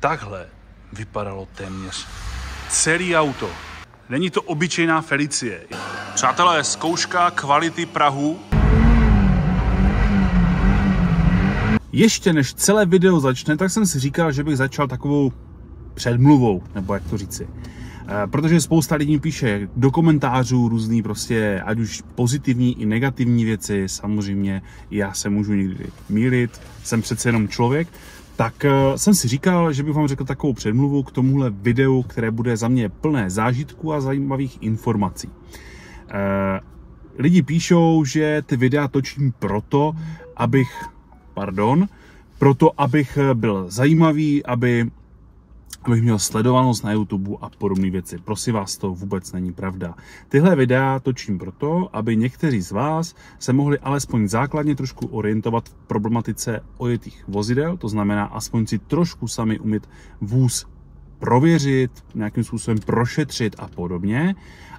takhle vypadalo téměř celý auto. Není to obyčejná Felicie. Přátelé, zkouška kvality Prahu. Ještě než celé video začne, tak jsem si říkal, že bych začal takovou předmluvou, nebo jak to říci. Eh, protože spousta lidí píše do komentářů různý prostě, ať už pozitivní i negativní věci, samozřejmě já se můžu někdy mílit, jsem přece jenom člověk, tak eh, jsem si říkal, že bych vám řekl takovou předmluvu k tomuhle videu, které bude za mě plné zážitků a zajímavých informací. Eh, lidi píšou, že ty videa točím proto, abych, pardon, proto, abych byl zajímavý, aby abych měl sledovanost na YouTube a podobné věci. Prosím vás, to vůbec není pravda. Tyhle videa točím proto, aby někteří z vás se mohli alespoň základně trošku orientovat v problematice ojetých vozidel, to znamená aspoň si trošku sami umět vůz prověřit, nějakým způsobem prošetřit a podobně.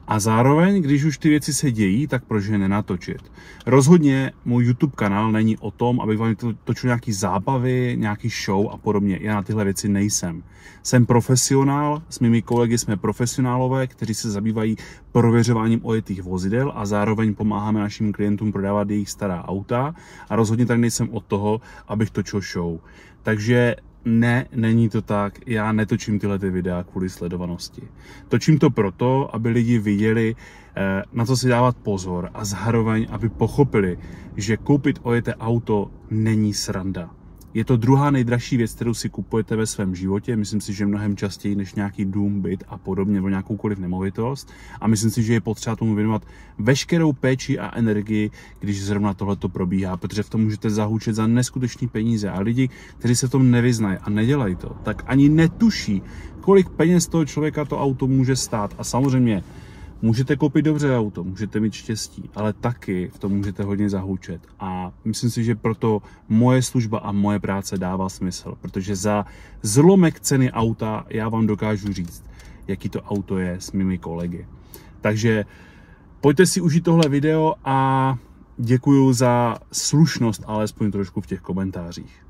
A zároveň, když už ty věci se dějí, tak proč je nenatočit? Rozhodně můj YouTube kanál není o tom, abych vám točil nějaký zábavy, nějaký show a podobně. Já na tyhle věci nejsem. Jsem profesionál, s mými kolegy jsme profesionálové, kteří se zabývají prověřováním ojetých vozidel a zároveň pomáháme našim klientům prodávat jejich stará auta a rozhodně tak nejsem od toho, abych točil show. Takže ne, není to tak. Já netočím tyhle ty videa kvůli sledovanosti. Točím to proto, aby lidi viděli, eh, na co si dávat pozor a zároveň, aby pochopili, že koupit ojeté auto není sranda. Je to druhá nejdražší věc, kterou si kupujete ve svém životě. Myslím si, že mnohem častěji než nějaký dům, byt a podobně, nebo nějakoukoliv nemovitost. A myslím si, že je potřeba tomu věnovat veškerou péči a energii, když zrovna tohle to probíhá, protože v tom můžete zahučet za neskutečné peníze. A lidi, kteří se v tom nevyznají a nedělají to, tak ani netuší, kolik peněz toho člověka to auto může stát. A samozřejmě Můžete koupit dobře auto, můžete mít štěstí, ale taky v tom můžete hodně zahučet. A myslím si, že proto moje služba a moje práce dává smysl, protože za zlomek ceny auta já vám dokážu říct, jaký to auto je s mými kolegy. Takže pojďte si užít tohle video a děkuji za slušnost alespoň trošku v těch komentářích.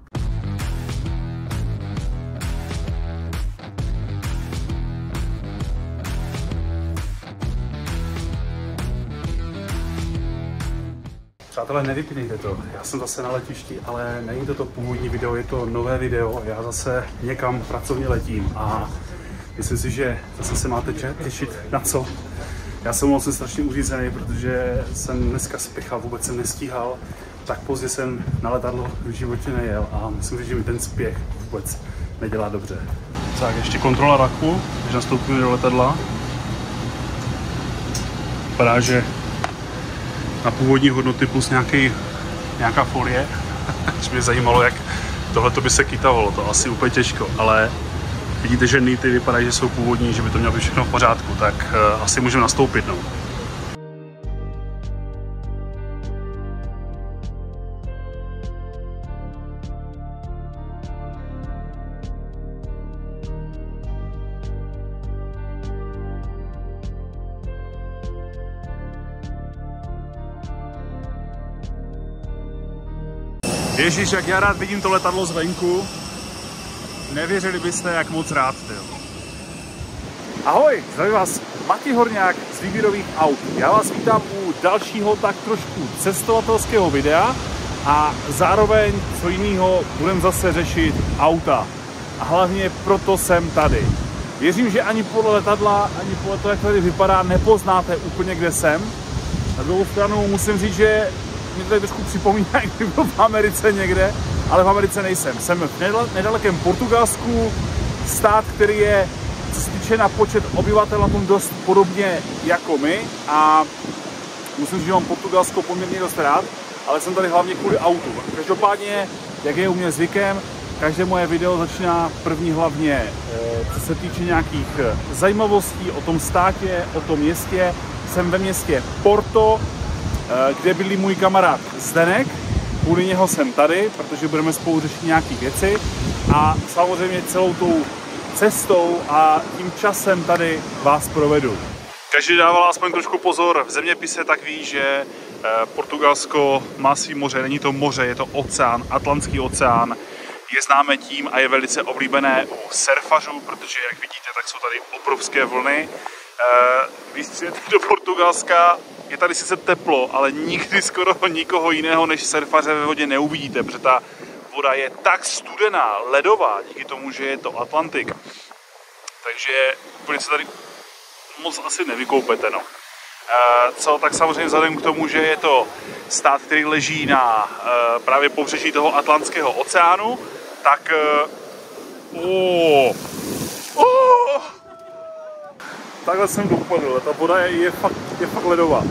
Přátelé, nevypínejte to. Já jsem zase na letišti, ale není to to původní video, je to nové video. Já zase někam pracovně letím a myslím si, že zase se máte těšit na co. Já jsem moc strašně uřízený, protože jsem dneska spěchal, vůbec jsem nestíhal. Tak pozdě jsem na letadlo v životě nejel a myslím, že mi ten spěch vůbec nedělá dobře. Tak ještě kontrola raku, když nastoupíme do letadla. Vypadá, že na původní hodnoty plus nějaký, nějaká folie. Což mě zajímalo, jak tohle by se kytavalo, to asi úplně těžko, ale vidíte, že nity vypadají, že jsou původní, že by to mělo být všechno v pořádku, tak uh, asi můžeme nastoupit. No. Ježíš, jak já rád vidím to letadlo zvenku. Nevěřili byste, jak moc rád, tyjo. Ahoj, zdraví vás Mati Horňák z výběrových aut. Já vás vítám u dalšího tak trošku cestovatelského videa a zároveň co jiného budeme zase řešit auta. A hlavně proto jsem tady. Věřím, že ani podle letadla, ani podle toho, jak tady vypadá, nepoznáte úplně, kde jsem. Na druhou stranu musím říct, že mě to tady trošku připomíná, kdyby byl v Americe někde, ale v Americe nejsem. Jsem v nedalekém Portugalsku, stát, který je, co se týče na počet obyvatel, na tom dost podobně jako my a musím říct, že mám Portugalsko poměrně dost rád, ale jsem tady hlavně kvůli autu. Každopádně, jak je u mě zvykem, každé moje video začíná první hlavně, eh, co se týče nějakých eh, zajímavostí o tom státě, o tom městě. Jsem ve městě Porto, kde byli můj kamarád Zdenek. Kvůli něho jsem tady, protože budeme spolu řešit nějaké věci a samozřejmě celou tou cestou a tím časem tady vás provedu. Každý dával aspoň trošku pozor v zeměpise, tak ví, že eh, Portugalsko má svý moře, není to moře, je to oceán, Atlantský oceán, je známé tím a je velice oblíbené u surfařů, protože jak vidíte, tak jsou tady obrovské vlny. Eh, přijete do Portugalska, je tady sice teplo, ale nikdy skoro nikoho jiného než surfaře ve vodě neuvidíte, protože ta voda je tak studená, ledová, díky tomu, že je to Atlantik. Takže úplně se tady moc asi nevykoupete. No. Co tak samozřejmě vzhledem k tomu, že je to stát, který leží na eh, právě pobřeží toho Atlantského oceánu, tak oh, oh, takhle jsem dopadl, ta voda je, je, fakt, je fakt ledová.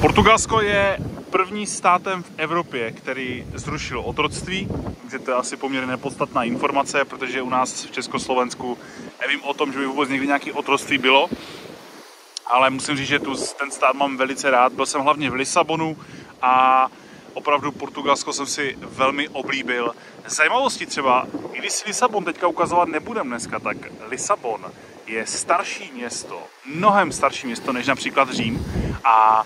Portugalsko je první státem v Evropě, který zrušil otroctví, že to je asi poměrně nepodstatná informace, protože u nás v Československu nevím o tom, že by vůbec někdy nějaké otroctví bylo, ale musím říct, že tu ten stát mám velice rád. Byl jsem hlavně v Lisabonu a opravdu Portugalsko jsem si velmi oblíbil. Zajímavosti třeba, i když si Lisabon teďka ukazovat nebudem dneska, tak Lisabon je starší město, mnohem starší město než například Řím a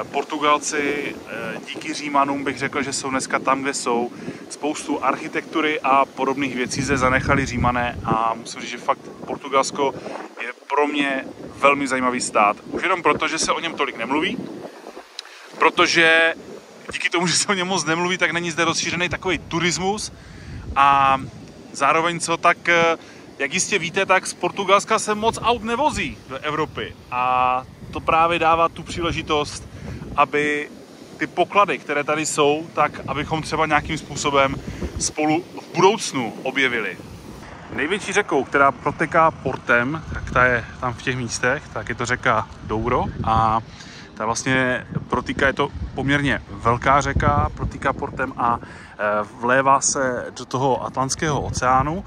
e, Portugalci e, díky Římanům bych řekl, že jsou dneska tam, kde jsou. Spoustu architektury a podobných věcí zde zanechali Římané a musím říct, že fakt Portugalsko je pro mě velmi zajímavý stát. Už jenom proto, že se o něm tolik nemluví, protože díky tomu, že se o něm moc nemluví, tak není zde rozšířený takový turismus a zároveň co tak, eh, jak jistě víte, tak z Portugalska se moc aut nevozí do Evropy. A to právě dává tu příležitost, aby ty poklady, které tady jsou, tak abychom třeba nějakým způsobem spolu v budoucnu objevili. Největší řekou, která proteká portem, tak ta je tam v těch místech, tak je to řeka Douro. A ta vlastně protýká, je to poměrně velká řeka, protýká portem a e, vlévá se do toho Atlantského oceánu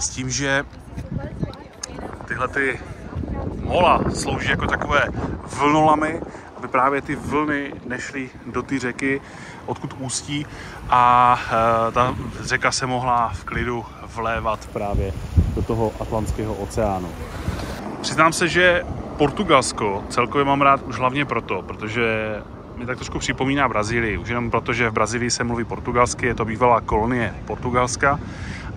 s tím, že tyhle ty mola slouží jako takové vlnolamy, aby právě ty vlny nešly do ty řeky, odkud ústí a e, ta řeka se mohla v klidu vlévat právě do toho Atlantského oceánu. Přiznám se, že Portugalsko celkově mám rád už hlavně proto, protože mi tak trošku připomíná Brazílii. Už jenom proto, že v Brazílii se mluví portugalsky, je to bývalá kolonie Portugalska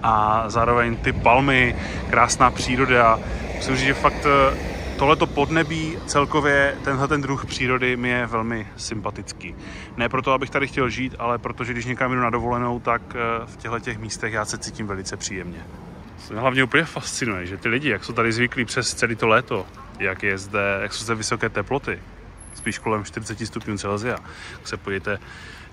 a zároveň ty palmy, krásná příroda. Musím říct, že fakt eh, tohleto podnebí, celkově tenhle ten druh přírody mi je velmi sympatický. Ne proto, abych tady chtěl žít, ale protože když někam jdu na dovolenou, tak eh, v těchto těch místech já se cítím velice příjemně. Mě hlavně úplně fascinuje, že ty lidi, jak jsou tady zvyklí přes celé to léto, jak, je zde, jak jsou zde vysoké teploty, spíš kolem 40 stupňů Celsia, se pojďte,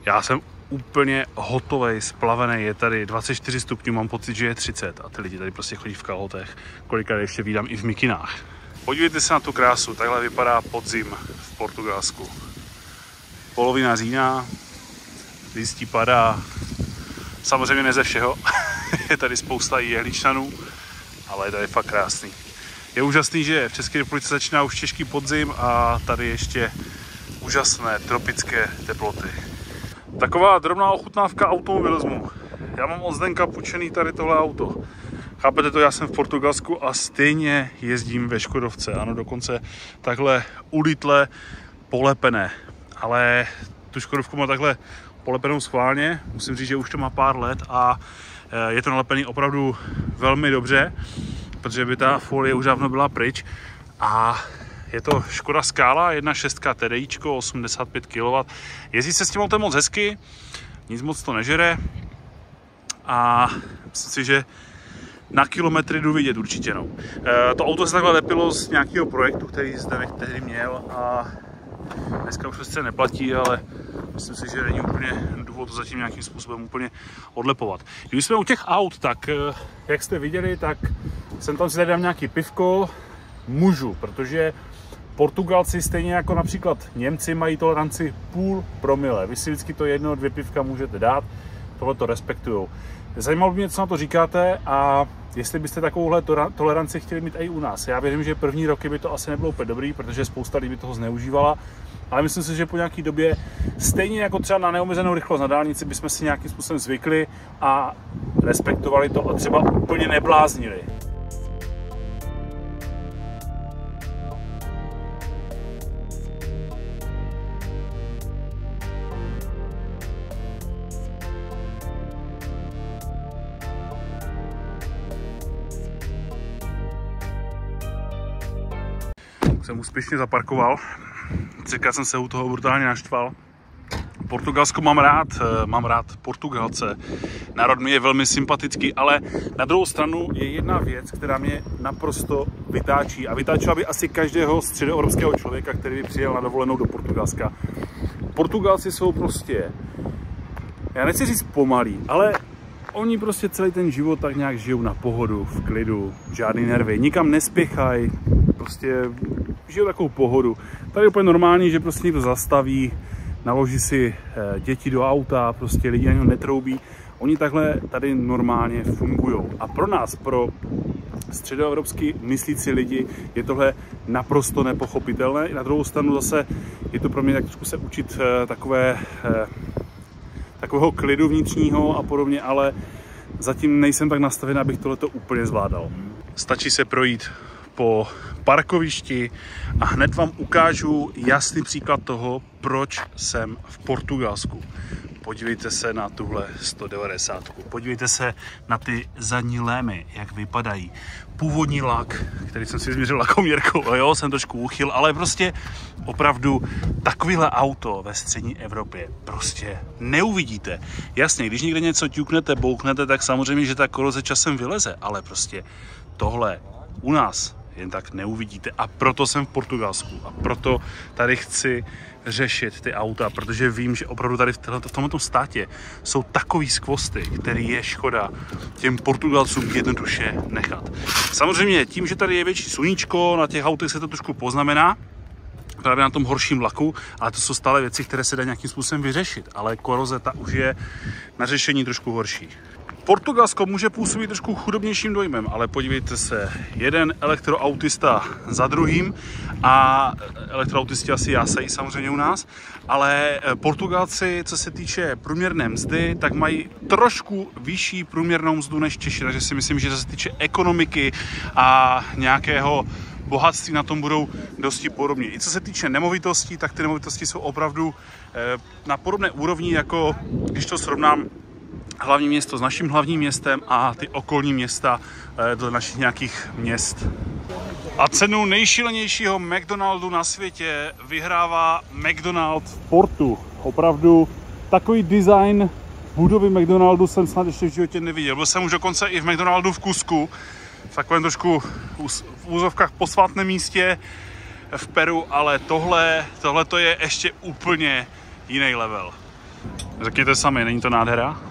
já jsem úplně hotový, splavený, je tady 24 stupňů, mám pocit, že je 30 a ty lidi tady prostě chodí v kalhotech, kolikrát ještě vídám i v mikinách. Podívejte se na tu krásu, takhle vypadá podzim v Portugalsku. Polovina října, listí padá, samozřejmě ne ze všeho, je tady spousta jehličnanů, ale je tady fakt krásný. Je úžasný, že v České republice začíná už těžký podzim a tady ještě úžasné tropické teploty. Taková drobná ochutnávka automobilismu. Já mám od Zdenka půjčený tady tohle auto. Chápete to, já jsem v Portugalsku a stejně jezdím ve Škodovce. Ano, dokonce takhle ulitle polepené. Ale tu Škodovku má takhle polepenou schválně. Musím říct, že už to má pár let a eh, je to nalepený opravdu velmi dobře, protože by ta folie už dávno byla pryč. A je to Škoda Skála 1.6 TDIčko, 85 kW. Jezdí se s tím autem moc hezky, nic moc to nežere. A myslím si, že na kilometry jdu vidět určitě. No. E, to auto se takhle lepilo z nějakého projektu, který zde tehdy měl a dneska už se neplatí, ale myslím si, že není úplně důvod to zatím nějakým způsobem úplně odlepovat. Když jsme u těch aut, tak e, jak jste viděli, tak jsem tam si tady dám nějaký pivko, můžu, protože Portugalci stejně jako například Němci mají toleranci půl promile. Vy si vždycky to jedno, dvě pivka můžete dát, tohle to respektují. Zajímalo by mě, co na to říkáte a jestli byste takovouhle toleranci chtěli mít i u nás. Já věřím, že první roky by to asi nebylo úplně dobrý, protože spousta lidí by toho zneužívala, ale myslím si, že po nějaké době, stejně jako třeba na neomezenou rychlost na dálnici, bychom si nějakým způsobem zvykli a respektovali to a třeba úplně nebláznili. Úspěšně zaparkoval. Říkal jsem se u toho brutálně naštval. Portugalsko mám rád, eh, mám rád Portugalce. Národ mi je velmi sympatický, ale na druhou stranu je jedna věc, která mě naprosto vytáčí a vytáčela by asi každého středoevropského člověka, který by přijel na dovolenou do Portugalska. Portugalci jsou prostě, já nechci říct pomalý, ale oni prostě celý ten život tak nějak žijou na pohodu, v klidu, žádný nervy, nikam nespěchají, prostě žijou takovou pohodu. Tady je úplně normální, že prostě někdo zastaví, naloží si eh, děti do auta, prostě lidi na něho netroubí. Oni takhle tady normálně fungují. A pro nás, pro středoevropský myslící lidi, je tohle naprosto nepochopitelné. Na druhou stranu zase je to pro mě tak trošku se učit eh, takové, eh, takového klidu vnitřního a podobně, ale zatím nejsem tak nastaven, abych tohleto úplně zvládal. Stačí se projít po parkovišti a hned vám ukážu jasný příklad toho, proč jsem v Portugalsku. Podívejte se na tuhle 190. Podívejte se na ty zadní lémy, jak vypadají. Původní lak, který jsem si změřil lakoměrkou, jo, jsem trošku uchyl, ale prostě opravdu takovýhle auto ve střední Evropě prostě neuvidíte. Jasně, když někde něco ťuknete, bouknete, tak samozřejmě, že ta koroze časem vyleze, ale prostě tohle u nás jen tak neuvidíte. A proto jsem v Portugalsku a proto tady chci řešit ty auta, protože vím, že opravdu tady v, v tomto státě jsou takový skvosty, který je škoda těm Portugalcům jednoduše nechat. Samozřejmě tím, že tady je větší sluníčko, na těch autech se to trošku poznamená, právě na tom horším laku, ale to jsou stále věci, které se dá nějakým způsobem vyřešit, ale koroze ta už je na řešení trošku horší. Portugalsko může působit trošku chudobnějším dojmem, ale podívejte se, jeden elektroautista za druhým a elektroautisti asi jásají samozřejmě u nás, ale Portugalci, co se týče průměrné mzdy, tak mají trošku vyšší průměrnou mzdu než Češi, takže si myslím, že co se týče ekonomiky a nějakého bohatství na tom budou dosti podobně. I co se týče nemovitostí, tak ty nemovitosti jsou opravdu eh, na podobné úrovni, jako když to srovnám hlavní město s naším hlavním městem a ty okolní města eh, do našich nějakých měst. A cenu nejšilenějšího McDonaldu na světě vyhrává McDonald v Portu. Opravdu takový design budovy McDonaldu jsem snad ještě v životě neviděl. Byl jsem už dokonce i v McDonaldu v Kusku, v takovém trošku v úzovkách posvátném místě v Peru, ale tohle, tohle to je ještě úplně jiný level. Řekněte sami, není to nádhera?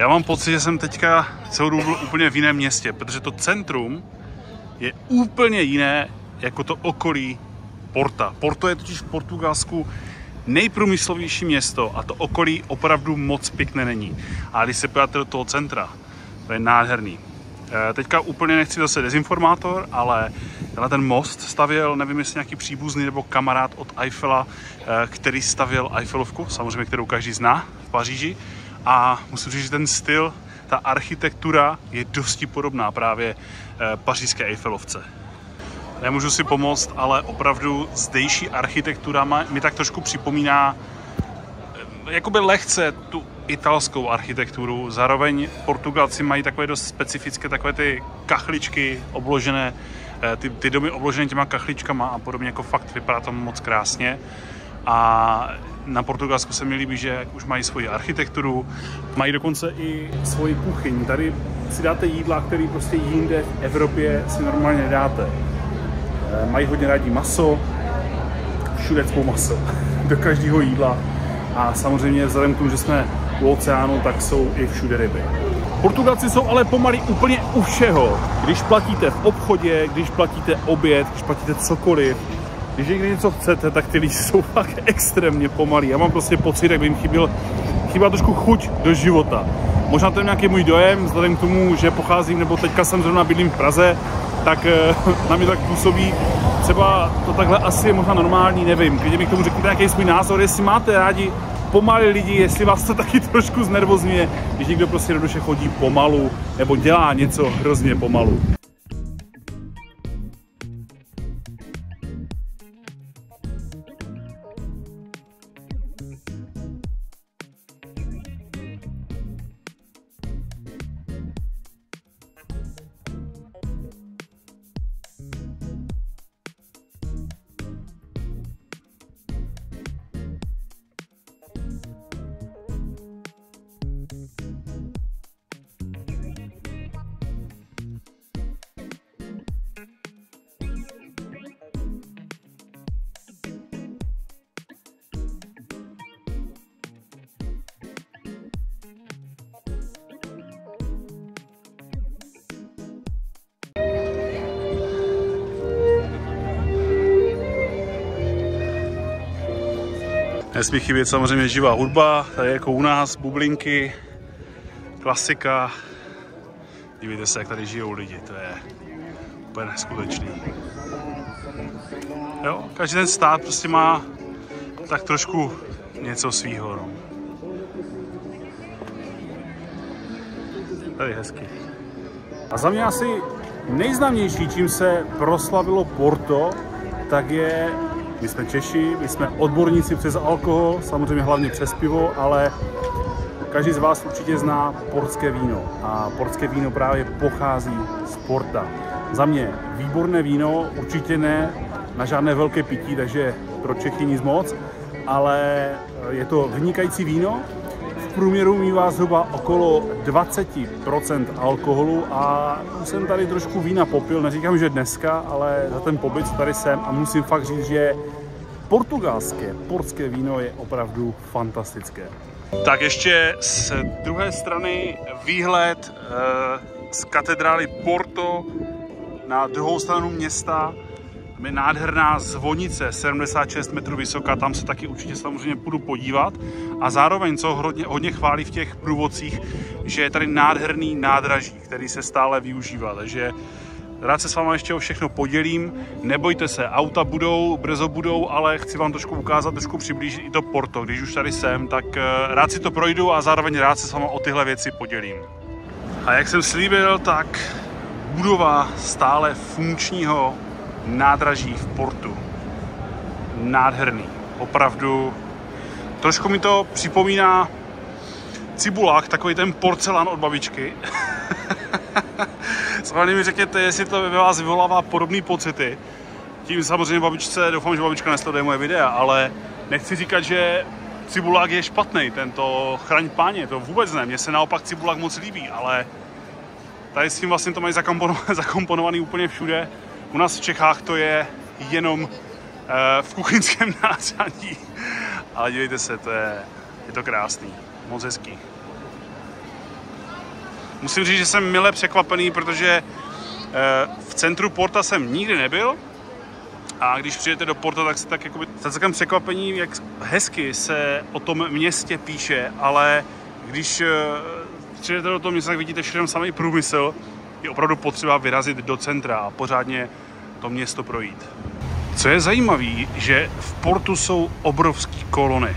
Já mám pocit, že jsem teďka celou dobu úplně v jiném městě, protože to centrum je úplně jiné jako to okolí Porta. Porto je totiž v Portugalsku nejprůmyslovější město a to okolí opravdu moc pěkné není. A když se podíváte do toho centra, to je nádherný. Eh, teďka úplně nechci zase dezinformátor, ale ten most stavěl, nevím jestli nějaký příbuzný nebo kamarád od Eiffela, eh, který stavěl Eiffelovku, samozřejmě kterou každý zná v Paříži a musím říct, že ten styl, ta architektura je dosti podobná právě eh, pařížské Eiffelovce. Nemůžu si pomoct, ale opravdu zdejší architektura mi tak trošku připomíná eh, jakoby lehce tu italskou architekturu. Zároveň Portugalci mají takové dost specifické takové ty kachličky obložené, eh, ty, ty domy obložené těma kachličkama a podobně, jako fakt vypadá to moc krásně. A na Portugalsku se mi líbí, že už mají svoji architekturu, mají dokonce i svoji kuchyň. Tady si dáte jídla, které prostě jinde v Evropě si normálně nedáte. Eh, mají hodně rádi maso, všude cpou maso, do každého jídla. A samozřejmě vzhledem k tomu, že jsme u oceánu, tak jsou i všude ryby. Portugalci jsou ale pomalí úplně u všeho. Když platíte v obchodě, když platíte oběd, když platíte cokoliv, když někdy něco chcete, tak ty lidi jsou fakt extrémně pomalí. Já mám prostě pocit, jak by jim chyběl, chyběla trošku chuť do života. Možná to je nějaký můj dojem, vzhledem k tomu, že pocházím, nebo teďka jsem zrovna bydlím v Praze, tak eh, na mě tak působí. Třeba to takhle asi je možná normální, nevím. Když mi k tomu řeknete nějaký svůj názor, jestli máte rádi pomalý lidi, jestli vás to taky trošku znervozňuje, když někdo prostě jednoduše chodí pomalu nebo dělá něco hrozně pomalu. Nesmí chybět samozřejmě živá hudba, tady jako u nás, bublinky, klasika. Dívejte se, jak tady žijou lidi, to je úplně neskutečný. Jo, každý ten stát prostě má tak trošku něco svýho. No. Tady hezky. A za mě asi nejznámější, čím se proslavilo Porto, tak je, my jsme Češi, my jsme odborníci přes alkohol, samozřejmě hlavně přes pivo, ale každý z vás určitě zná portské víno. A portské víno právě pochází z Porta. Za mě výborné víno, určitě ne na žádné velké pití, takže pro Čechy nic moc, ale je to vynikající víno, průměru mývá zhruba okolo 20% alkoholu a jsem tady trošku vína popil, neříkám, že dneska, ale za ten pobyt, tady jsem a musím fakt říct, že portugalské, portské víno je opravdu fantastické. Tak ještě z druhé strany výhled eh, z katedrály Porto na druhou stranu města nádherná zvonice, 76 metrů vysoká, tam se taky určitě samozřejmě půjdu podívat. A zároveň, co hodně, hodně chválí v těch průvodcích, že je tady nádherný nádraží, který se stále využívá. Takže rád se s vámi ještě o všechno podělím. Nebojte se, auta budou, brzo budou, ale chci vám trošku ukázat, trošku přiblížit i to Porto. Když už tady jsem, tak eh, rád si to projdu a zároveň rád se s vámi o tyhle věci podělím. A jak jsem slíbil, tak budova stále funkčního nádraží v portu. Nádherný. Opravdu. Trošku mi to připomíná cibulák, takový ten porcelán od babičky. Schválně mi řekněte, jestli to ve vás vyvolává podobné pocity. Tím samozřejmě babičce, doufám, že babička nesleduje moje videa, ale nechci říkat, že cibulák je špatný, tento chraň páně, to vůbec ne. Mně se naopak cibulák moc líbí, ale tady s tím vlastně to mají zakomponovaný úplně všude. U nás v Čechách to je jenom uh, v kuchyňském nářadí. Ale dívejte se, to je, je to krásný, moc hezký. Musím říct, že jsem mile překvapený, protože uh, v centru Porta jsem nikdy nebyl, a když přijete do Porta, tak se tak jakoby celkem překvapení, jak hezky se o tom městě píše, ale když uh, přijete do toho města, tak vidíte všem samý průmysl, je opravdu potřeba vyrazit do centra a pořádně to město projít. Co je zajímavé, že v portu jsou obrovské kolony.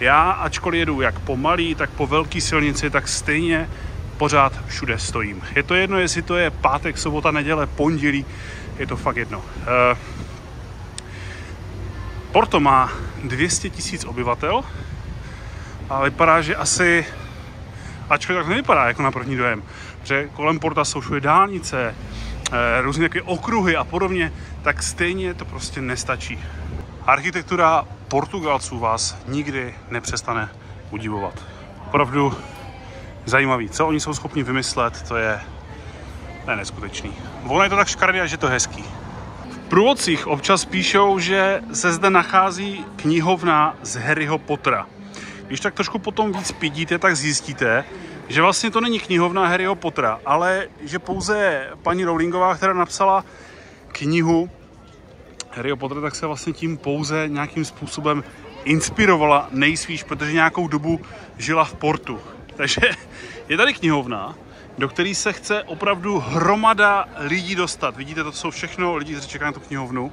Já, ačkoliv jedu jak po malý, tak po velké silnici, tak stejně pořád všude stojím. Je to jedno, jestli to je pátek, sobota, neděle, pondělí, je to fakt jedno. Eh, Porto má 200 tisíc obyvatel a vypadá, že asi, ačkoliv tak nevypadá jako na první dojem, že kolem Porta jsou všude dálnice, eh, různé takové okruhy a podobně, tak stejně to prostě nestačí. Architektura Portugalců vás nikdy nepřestane udivovat. Opravdu zajímavý. Co oni jsou schopni vymyslet, to je, to je neskutečný. Ono je to tak škaredé, že to je hezký. V průvodcích občas píšou, že se zde nachází knihovna z Harryho Pottera. Když tak trošku potom víc pidíte, tak zjistíte, že vlastně to není knihovna Harryho Pottera, ale že pouze paní Rowlingová, která napsala knihu Harryho Pottera, tak se vlastně tím pouze nějakým způsobem inspirovala nejspíš, protože nějakou dobu žila v Portu. Takže je tady knihovna, do který se chce opravdu hromada lidí dostat. Vidíte, to jsou všechno lidi, kteří čekají na tu knihovnu.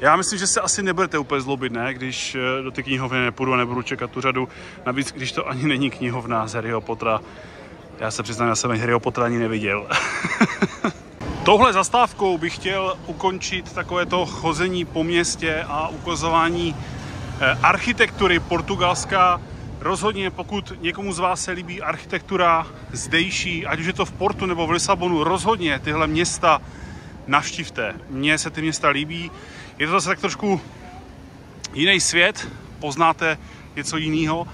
Já myslím, že se asi nebudete úplně zlobit, ne? když eh, do ty knihovny nepůjdu a nebudu čekat tu řadu. Navíc, když to ani není knihovna z Harryho Pottera. Já se přiznám, já jsem Harryho Pottera ani neviděl. Touhle zastávkou bych chtěl ukončit takové to chození po městě a ukazování eh, architektury Portugalska. Rozhodně, pokud někomu z vás se líbí architektura zdejší, ať už je to v Portu nebo v Lisabonu, rozhodně tyhle města navštivte. Mně se ty města líbí. Je to zase tak trošku jiný svět, poznáte něco jiného,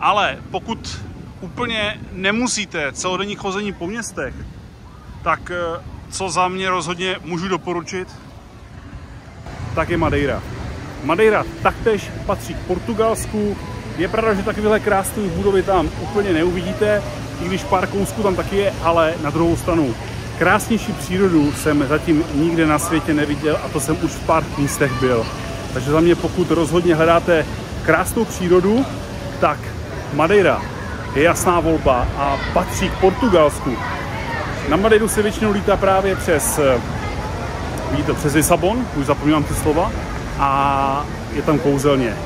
ale pokud úplně nemusíte celodenní chození po městech, tak eh, co za mě rozhodně můžu doporučit, tak je Madeira. Madeira taktéž patří k Portugalsku. Je pravda, že takovéhle krásné budovy tam úplně neuvidíte, i když pár kousků tam taky je, ale na druhou stranu Krásnější přírodu jsem zatím nikde na světě neviděl a to jsem už v pár místech byl. Takže za mě, pokud rozhodně hledáte krásnou přírodu, tak Madeira je jasná volba a patří k Portugalsku. Na Madeiru se většinou lítá právě přes, vidíte, přes Lisabon, už zapomínám ty slova, a je tam kouzelně.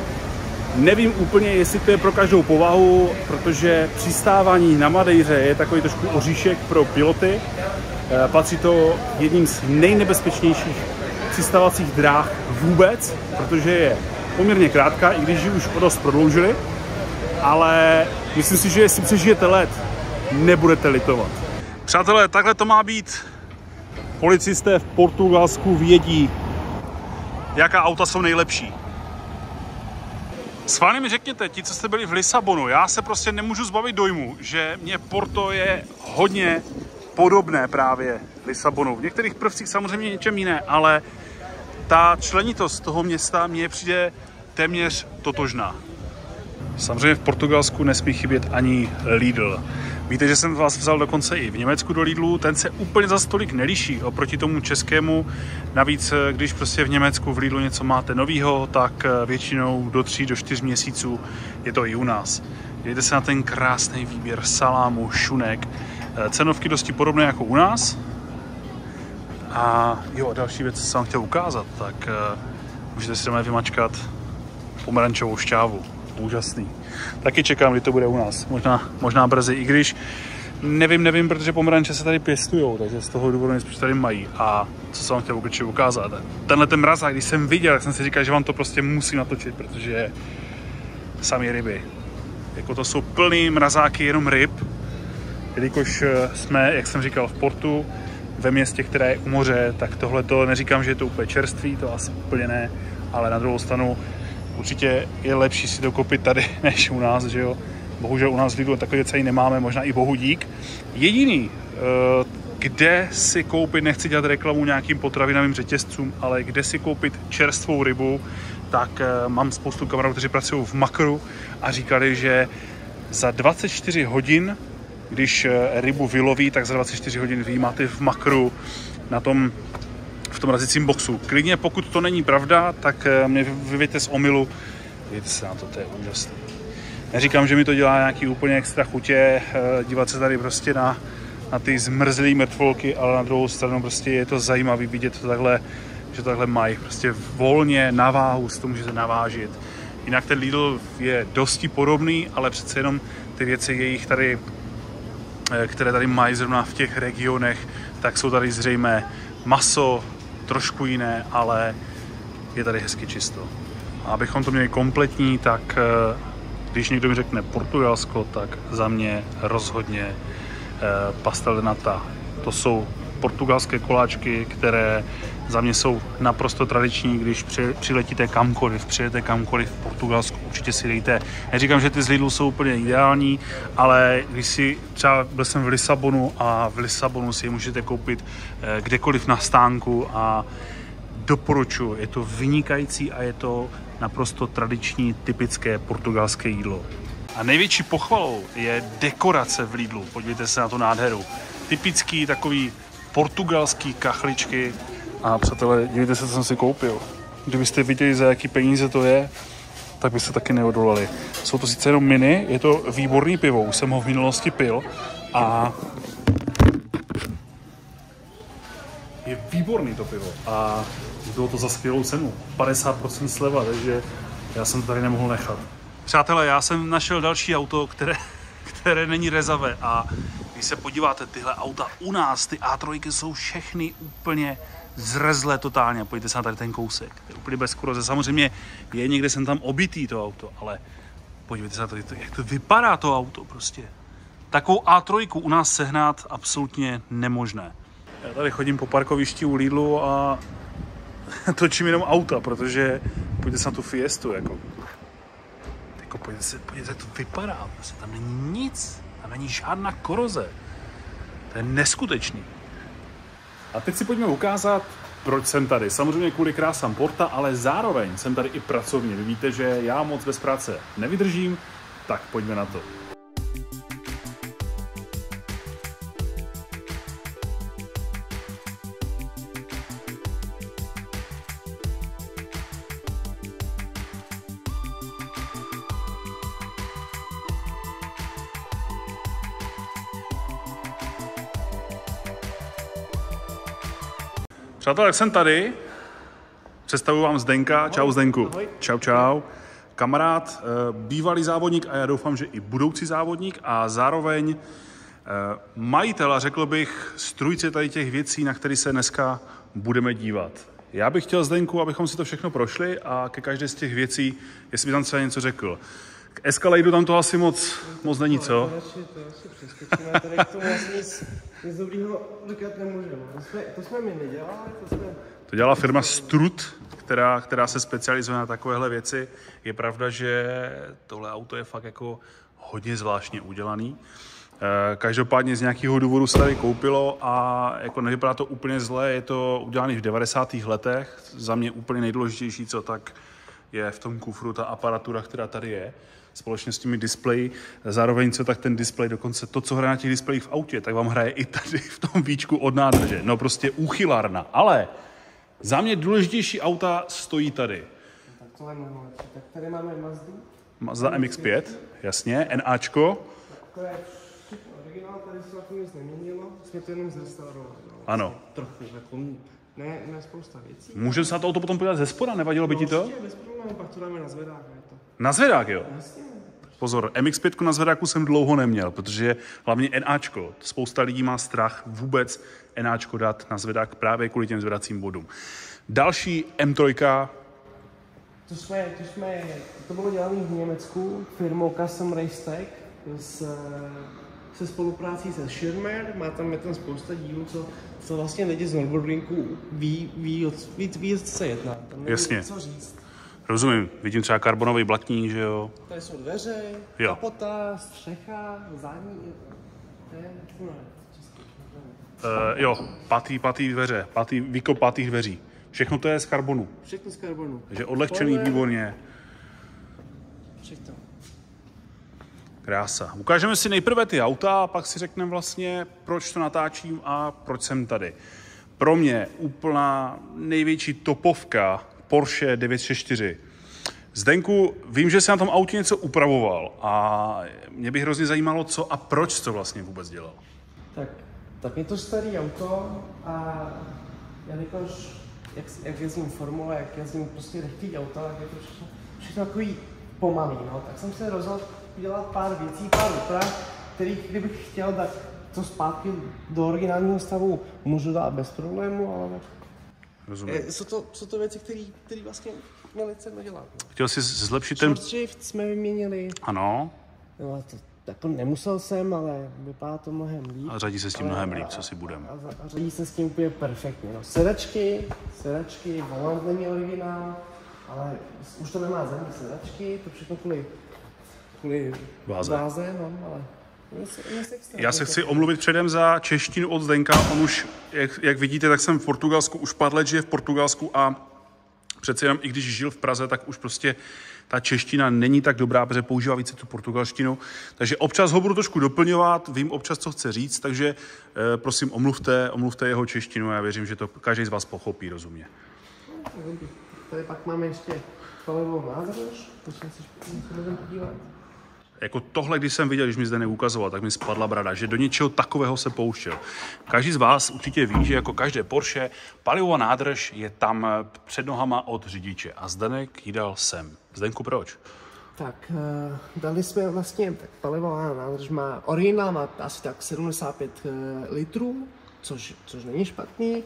Nevím úplně, jestli to je pro každou povahu, protože přistávání na Madejře je takový trošku oříšek pro piloty. Eh, patří to jedním z nejnebezpečnějších přistávacích dráh vůbec, protože je poměrně krátká, i když ji už o dost prodloužili, ale myslím si, že jestli přežijete let, nebudete litovat. Přátelé, takhle to má být. Policisté v Portugalsku vědí, jaká auta jsou nejlepší. Schválně mi řekněte, ti, co jste byli v Lisabonu, já se prostě nemůžu zbavit dojmu, že mě Porto je hodně podobné právě Lisabonu. V některých prvcích samozřejmě něčem jiné, ale ta členitost toho města mně přijde téměř totožná. Samozřejmě v Portugalsku nesmí chybět ani Lidl. Víte, že jsem vás vzal dokonce i v Německu do Lidlu, ten se úplně za stolik neliší oproti tomu českému. Navíc, když prostě v Německu v Lidlu něco máte novýho, tak většinou do 3 do 4 měsíců je to i u nás. Dejte se na ten krásný výběr salámu, šunek, cenovky dosti podobné jako u nás. A jo, další věc, co jsem chtěl ukázat, tak uh, můžete si doma vymačkat pomerančovou šťávu úžasný. Taky čekám, kdy to bude u nás. Možná, možná brzy, i když nevím, nevím, protože pomeranče se tady pěstují, takže z toho důvodu něco tady mají. A co jsem vám chtěl určitě ukázat. Tenhle ten mrazák, když jsem viděl, tak jsem si říkal, že vám to prostě musím natočit, protože samý ryby. Jako to jsou plný mrazáky jenom ryb, jelikož eh, jsme, jak jsem říkal, v portu, ve městě, které je u moře, tak tohle to neříkám, že je to úplně čerstvý, to asi úplně ne, ale na druhou stranu určitě je lepší si to koupit tady, než u nás, že jo. Bohužel u nás v Lidlu takové ceny nemáme, možná i bohu dík. Jediný, eh, kde si koupit, nechci dělat reklamu nějakým potravinovým řetězcům, ale kde si koupit čerstvou rybu, tak eh, mám spoustu kamarádů, kteří pracují v makru a říkali, že za 24 hodin, když eh, rybu vyloví, tak za 24 hodin vy v makru na tom v tom razicím boxu. Klidně, pokud to není pravda, tak eh, mě vyvěte z omilu. Víte se na to, to je úžasné. Neříkám, že mi to dělá nějaký úplně extra chutě eh, dívat se tady prostě na, na ty zmrzlé mrtvolky, ale na druhou stranu prostě je to zajímavé vidět to takhle, že to takhle mají. Prostě volně na váhu si to můžete navážit. Jinak ten Lidl je dosti podobný, ale přece jenom ty věci jejich tady, které tady mají zrovna v těch regionech, tak jsou tady zřejmé maso, trošku jiné, ale je tady hezky čisto. A abychom to měli kompletní, tak eh, když někdo mi řekne Portugalsko, tak za mě rozhodně eh, pastel nata. To jsou portugalské koláčky, které za mě jsou naprosto tradiční, když přiletíte kamkoliv, přijete kamkoliv v Portugalsku, určitě si dejte. Neříkám, že ty z Lidlu jsou úplně ideální, ale když si třeba byl jsem v Lisabonu a v Lisabonu si je můžete koupit eh, kdekoliv na stánku a doporučuji, je to vynikající a je to naprosto tradiční, typické portugalské jídlo. A největší pochvalou je dekorace v Lidlu. Podívejte se na to nádheru. Typický takový portugalský kachličky. A přátelé, dívejte se, co jsem si koupil. Kdybyste viděli, za jaký peníze to je, tak byste taky neodolali. Jsou to sice jenom mini, je to výborný pivo, už jsem ho v minulosti pil a je výborný to pivo a bylo to za skvělou cenu, 50% sleva, takže já jsem to tady nemohl nechat. Přátelé, já jsem našel další auto, které, které není rezavé a když se podíváte, tyhle auta u nás, ty A3 jsou všechny úplně zrezlé totálně. Pojďte se na tady ten kousek. To je úplně bez koroze. Samozřejmě je někde jsem tam obitý to auto, ale podívejte se na to, jak to vypadá to auto prostě. Takovou A3 u nás sehnat absolutně nemožné. Já tady chodím po parkovišti u Lidlu a točím jenom auta, protože pojďte se na tu Fiestu, jako. Jako pojďte se, pojďte, jak to vypadá, prostě tam není nic. Tam není žádná koroze. To je neskutečný. A teď si pojďme ukázat, proč jsem tady. Samozřejmě kvůli krásám porta, ale zároveň jsem tady i pracovně. Vy víte, že já moc bez práce nevydržím, tak pojďme na to. Přátelé, jsem tady. Představuji vám Zdenka. Čau Zdenku. Ahoj. Čau, čau. Kamarád, eh, bývalý závodník a já doufám, že i budoucí závodník a zároveň eh, majitel a řekl bych strůjce tady těch věcí, na které se dneska budeme dívat. Já bych chtěl Zdenku, abychom si to všechno prošli a ke každé z těch věcí, jestli by tam třeba něco řekl. K Escaladu tam to asi moc, moc není, co? To to radši přeskočíme, tady k tomu asi nic, nic dobrýho říkat nemůžeme. To jsme, to jsme my nedělali, to jsme... To dělala firma Strut, která, která se specializuje na takovéhle věci. Je pravda, že tohle auto je fakt jako hodně zvláštně udělaný. Eh, Každopádně z nějakého důvodu se tady koupilo a jako nevypadá to úplně zle, je to udělané v 90. letech. Za mě úplně nejdůležitější, co tak je v tom kufru ta aparatura, která tady je, společně s těmi displeji. Zároveň co tak ten displej, dokonce to, co hraje na těch displejích v autě, tak vám hraje i tady v tom víčku od nádrže. No prostě úchylárna. Ale za mě důležitější auta stojí tady. Tak tohle mnohem lepší. Tak tady máme Mazdu, Mazda MX-5, jasně, NAčko, to je všechno originál, tady se tom nic neměnilo, jsme to jenom zrestaurovali. No. ano. Trochu, jako ne, ne spousta věcí. Můžeme se na to auto potom podívat ze spoda, nevadilo by ti to? Určitě, bez problémů, pak to dáme na zvedák, to. Na zvedák, jo. Pozor, MX-5 na zvedáku jsem dlouho neměl, protože hlavně NAčko, spousta lidí má strach vůbec NAčko dát na zvedák právě kvůli těm zvedacím bodům. Další M3, To jsme, to jsme, to bylo dělané v Německu firmou Custom Race Tech s, se spoluprácí se Schirmer, má tam, je tam spousta dílů, co, co vlastně lidi z snowboardingu ví, ví, ví, ví, ví, co se jedná. Tam Jasně. Co říct. Rozumím, vidím třeba karbonový blatník, že jo. Tady jsou dveře, Jo. kapota, střecha, zadní, to je, český, Uh, jo, patý, patý dveře, patý, výkop patých dveří. Všechno to je z karbonu, všechno z karbonu. takže odlehčený Spoiler, výborně. Všechno. Krása. Ukážeme si nejprve ty auta a pak si řekneme vlastně, proč to natáčím a proč jsem tady. Pro mě úplná největší topovka Porsche 964. Zdenku, vím, že jsi na tom autě něco upravoval a mě by hrozně zajímalo, co a proč to vlastně vůbec dělal. Tak, tak je to starý auto a jelikož jak, jak jezdím formule, jak jezdím prostě rychlý auta, tak je to všechno, všechno takový pomalý, no. Tak jsem se rozhodl udělat pár věcí, pár úprav, kterých kdybych chtěl, tak to zpátky do originálního stavu můžu dát bez problému, ale Rozumím. eh, jsou to, jsou to věci, které vlastně měli cenu dělat. No. Chtěl jsi zlepšit ten... Short shift jsme vyměnili, Ano, no a to jako nemusel jsem, ale vypadá to mnohem líp. a řadí se s tím mnohem líp, co si budem. A, za- a řadí se s tím úplně perfektně. No. Sedačky, sedačky, volant není originál, ale už to nemá zadní sedačky, to všechno kvůli, kvůli Váze. váze no, ale. Já se chci omluvit předem za češtinu od Zdenka. On už, jak, jak vidíte, tak jsem v Portugalsku, už pár let žije v Portugalsku a přece jenom, i když žil v Praze, tak už prostě ta čeština není tak dobrá, protože používá více tu portugalštinu. Takže občas ho budu trošku doplňovat, vím občas, co chce říct, takže eh, prosím, omluvte, omluvte jeho češtinu. Já věřím, že to každý z vás pochopí, rozumně. Tady pak máme ještě palivovou nádrž, to se podívat. Jako tohle, když jsem viděl, když mi zde neukazoval, tak mi spadla brada, že do něčeho takového se pouštěl. Každý z vás určitě ví, že jako každé Porsche, palivová nádrž je tam eh, před nohama od řidiče a Zdenek ji dal sem. Zdenku, proč? Tak, uh, dali jsme vlastně, tak palivová nádrž má, originál má asi tak 75 uh, litrů, což, což není špatný,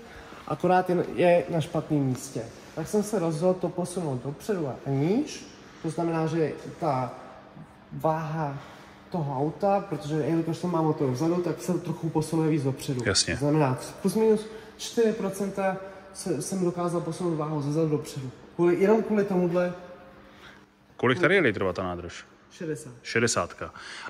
akorát je, je na špatném místě. Tak jsem se rozhodl to posunout dopředu a níž, to znamená, že ta váha toho auta, protože jelikož to má motor vzadu, tak se trochu posune víc dopředu. Jasně. To znamená, plus minus 4% se, jsem dokázal posunout váhu ze zadu dopředu. Kvůli, jenom kvůli tomuhle Kolik tady je litrová ta nádrž? 60. 60.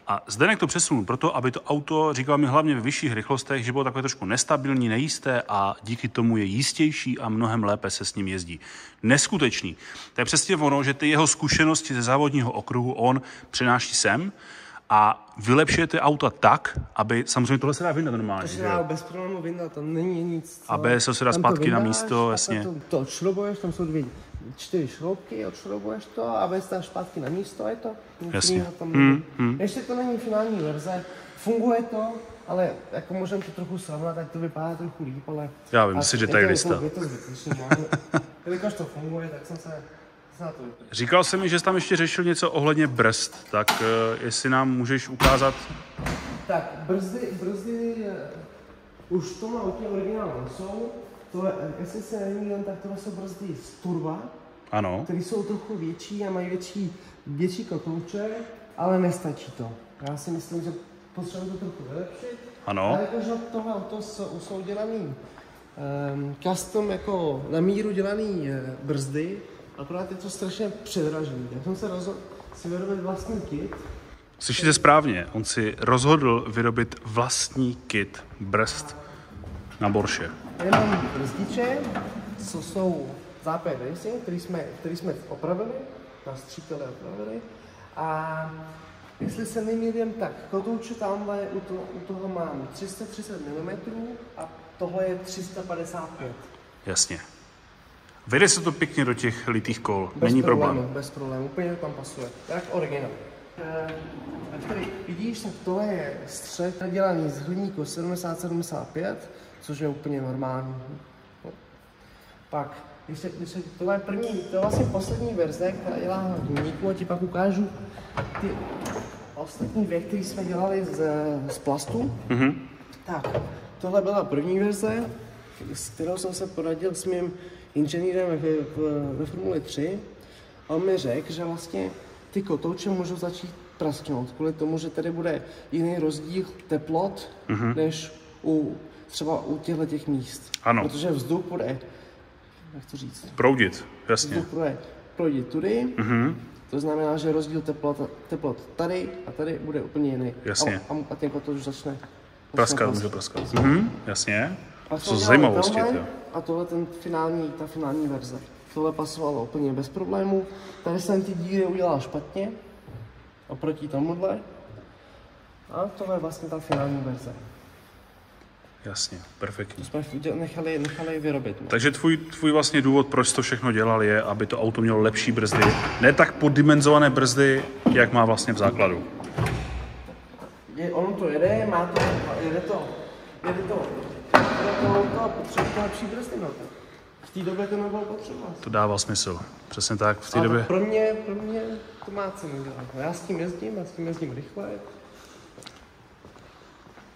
A Zdenek to přesunul proto, aby to auto, říkal mi hlavně ve vyšších rychlostech, že bylo takové trošku nestabilní, nejisté a díky tomu je jistější a mnohem lépe se s ním jezdí. Neskutečný. To je přesně ono, že ty jeho zkušenosti ze závodního okruhu on přenáší sem a vylepšujete auta tak, aby, samozřejmě tohle se dá vyndat normálně, To se dá bez problému vyndat, tam není nic. co- A BSO se dá tam to zpátky na vyndáš, místo, a jasně. To, to odšroubuješ, tam jsou dvě, čtyři šroubky, odšroubuješ to a bez dáš zpátky na místo, je to. Jasně. jiného Tam Hmm, není. Ještě to není finální verze, funguje to, ale jako můžeme to trochu srovnat, tak to vypadá trochu líp, ale... Já vím, a jsi je to- detailista. Je to, to zbytečný, no, jelikož to funguje, tak jsem se, na to. Říkal jsem mi, že jsi tam ještě řešil něco ohledně brzd, tak eh, jestli nám můžeš ukázat, Tak, brzdy, brzdy eh, už v tom autě originál jsou. Tohle, jestli se nemýlím, tak tohle jsou brzdy z turba, ano, které jsou trochu větší a mají větší, větší kotouče, ale nestačí to. Já si myslím, že potřebujeme to trochu vylepšit. ano, Ale jakože tohle auto jsou, jsou dělaný um, custom jako na míru dělaný eh, brzdy, akorát je to strašně předražený. Tak jsem se rozhodl si vyrobit vlastní kit, slyšíte správně, on si rozhodl vyrobit vlastní kit brzd na Porsche. Jenom brzdiče, co jsou zápět racing, který jsme, který jsme opravili, nastříkali a opravili. A jestli se nemýlím, tak kotouče tamhle u, to, u toho mám 330 mm a tohle je 355. Jasně. Vede se to pěkně do těch litých kol, Bez není problému, problém. Bez problému, úplně to tam pasuje. Jak originál. Eh, tady vidíš, tak tohle je střed dělaný z hliníku 7075, což je úplně normální. No. Pak, když se, když se, tohle je první, to je vlastně poslední verze, která dělá hliníku a ti pak ukážu ty ostatní věci, které jsme dělali z, z plastu. Mhm. Tak, tohle byla první verze, s kterou jsem se poradil s mým inženýrem ve, ve, ve Formuli 3. A on mi řekl, že vlastně ty kotouče můžou začít prasknout, kvůli tomu, že tady bude jiný rozdíl teplot, mm-hmm. než u třeba u těchto těch míst. Ano. Protože vzduch bude, jak to říct, Proudit, jasně. vzduch bude projít tudy, mm-hmm. to znamená, že rozdíl teplot, teplot tady a tady bude úplně jiný. Jasně. A, a, a ten kotouč začne Praskat, začne může praskat. Mhm, jasně. a Co jsme dělali zajímavosti, tohle to. A tohle ten finální, ta finální verze. Tohle pasovalo úplně bez problémů. Tady jsem ty díry udělal špatně, oproti tomuhle. A tohle je vlastně ta finální verze. Jasně, perfektní. Jsme uděl- nechali, nechali vyrobit. No. Takže tvůj, tvůj vlastně důvod, proč to všechno dělal, je, aby to auto mělo lepší brzdy. Ne tak poddimenzované brzdy, jak má vlastně v základu. Je, ono to jede, má to, jede to, jede to, jede to a potřebuje to lepší brzdy na to. V té době to nebylo potřeba. To dává smysl. Přesně tak, v té době. Pro mě, pro mě to má cenu dělat. Já s tím jezdím, já s tím jezdím rychle.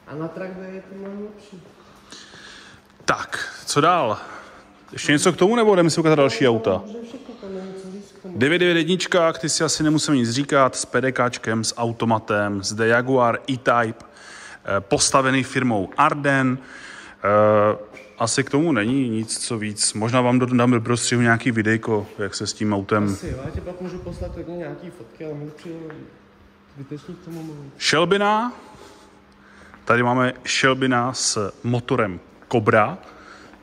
A na track je to mnohem lepší. Tak, co dál? Ještě něco k tomu, nebo jdeme si ukázat další auta? Může všechno, tam není co říct k tomu. 991, ty si asi nemusím nic říkat, s PDKčkem, s automatem, zde Jaguar E-Type, eh, postavený firmou Arden. Eh, Asi k tomu není nic, co víc. Možná vám dodám do prostřihu nějaký videjko, jak se s tím autem... Asi jo, já ti pak můžu poslat nějaký fotky, ale mi přijde k tomu mluvit. Shelbina. Tady máme Shelbina s motorem Cobra,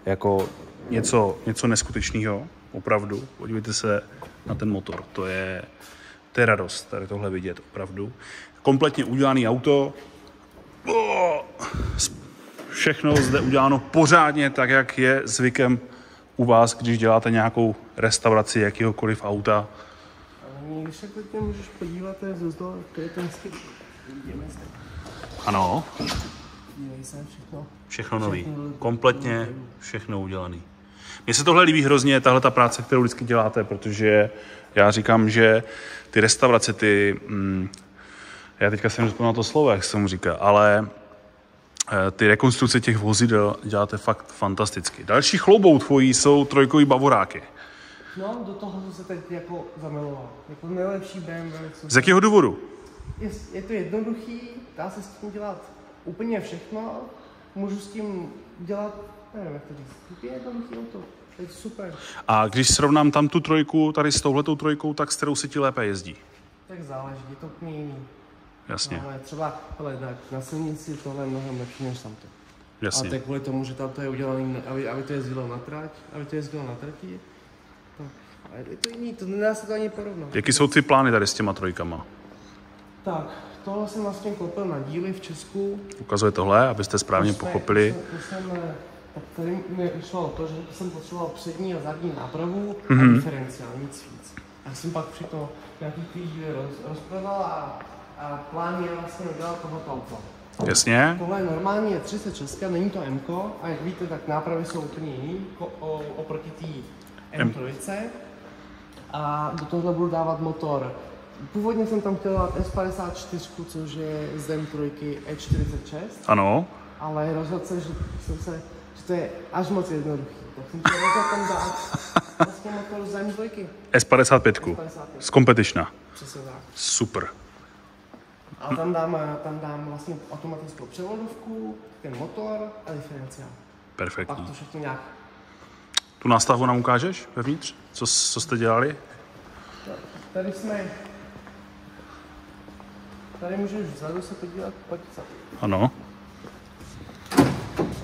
jako něco, něco neskutečného, opravdu. Podívejte se na ten motor, to je, to je radost, tady tohle vidět, opravdu. Kompletně udělaný auto, všechno zde uděláno pořádně, tak jak je zvykem u vás, když děláte nějakou restauraci jakéhokoliv auta. Když se můžeš podívat, to je ten. Ano, všechno. Všechno nový. Kompletně všechno udělaný. Mně se tohle líbí hrozně, tahle ta práce, kterou vždycky děláte, protože já říkám, že ty restaurace, ty... Mm, já teďka jsem vzpomněl to slovo, jak se mu říká, ale eh, ty rekonstrukce těch vozidel děláte fakt fantasticky. Další chloubou tvojí jsou trojkový bavoráky. No, do toho jsem se teď jako zamiloval. Jako nejlepší BMW, Z jakého důvodu? Je, je to jednoduchý, dá se s tím dělat úplně všechno, můžu s tím dělat, nevím jak to říct, je jednoduchý auto, je to super. A když srovnám tam tu trojku tady s touhletou trojkou, tak s kterou se ti lépe jezdí? Tak záleží, je to úplně jiný. Jasně, Ale třeba hele, na, na silnici tohle je mnohem lepší než tamto. A jasně. tak kvůli tomu, že tam to je udělané, aby, aby to jezdilo na trať, aby to jezdilo na trati, tak a je to jiný, to nedá se to ani porovnat. Jaký jsou ty plány tady s těma trojkama? Tak, tohle jsem vlastně koupil na díly v Česku, Ukazuje tohle, abyste správně To jsme- pochopili. To jsem, to jsem, eh, tak tady mi šlo o to, že jsem potřeboval přední a zadní nápravu Mhm. mm-hmm. a diferenciál, nic víc. A jsem pak všechno nějaký ty díly roz, rozprodal a, a plán je vlastně udělat tohoto auto. Jasně. Tohle je normálně je 36, není to M, a jak víte, tak nápravy jsou úplně jiný oproti té M3. A do tohle budu dávat motor. Původně jsem tam chtěl dát S54, což je z M3 E46, Ano. ale rozhodl se, že, jsem se, že to je až moc jednoduchý. Tak jsem se rozhodl tam dát vlastně motor z M3. S55. Z Competitiona. Přesně tak. Super. A tam dám, tam dám vlastně automatickou převodovku, ten motor a diferenciál. Pak Perfektní. to všechno nějak Tu nástavbu nám ukážeš vevnitř? Co, co jste dělali? Tady jsme... Tady můžeš vzadu se podívat, pojď za. Ano.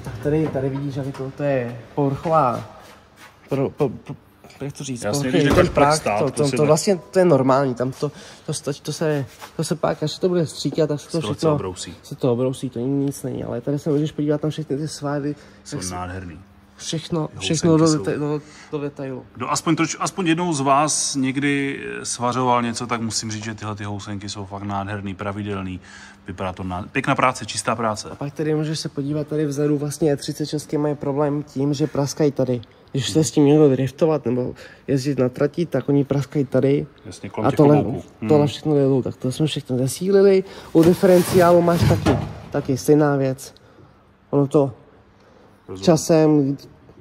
Tak tady, tady vidíš, že to, to je povrchová... Pro, po, po, jak to říct, Jasně, povrchový když ten prach, stát, to, to to, si to, ne- vlastně to je normální, tam to, to, stačí, to se, to se pak, až se to bude stříkat, tak se to Se to všechno, obrousí. se to obrousí, to nic není, ale tady se můžeš podívat tam všechny ty svády, Jsou nádherný. Všechno, všechno do, deta- do, do detailu. Kdo aspoň, troč, aspoň jednou z vás někdy svařoval něco, tak musím říct, že tyhle ty housenky jsou fakt nádherný, pravidelný. Vypadá to na... Pěkná práce, čistá práce. Pak tady můžeš se podívat tady vzadu, vlastně 36 mají problém tím, že praskají tady. Když se s tím někdo driftovat nebo jezdit na trati, tak oni praskají tady. Jasně, kolem A tohle. Hmm. tohle všechno jde tak to jsme všechno zesílili. U diferenciálu máš taky, taky stejná věc. Ono to Rozumím. časem,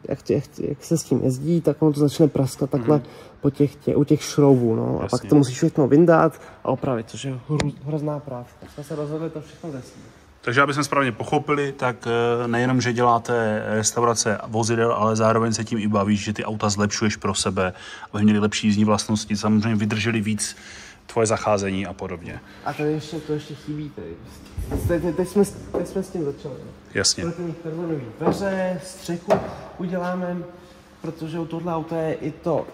jak, jak, jak se s tím jezdí, tak ono to začne praskat takhle po těch, tě, u těch šroubů. No. A pak to musíš všechno vyndat a opravit, což je hru, hrozná práce. Tak jsme se rozhodli to všechno zesílit. Takže aby jsme správně pochopili, tak eh, nejenom, že děláte restaurace vozidel, ale zároveň se tím i bavíš, že ty auta zlepšuješ pro sebe, aby měly lepší jízdní vlastnosti, samozřejmě vydrželi víc tvoje zacházení a podobně. A to ještě, to ještě chybí tady. Teď, teď, teď, jsme, teď jsme s tím začali. Jasně. Budete mít karbonový dveře, střechu uděláme, protože u tohle auta je i to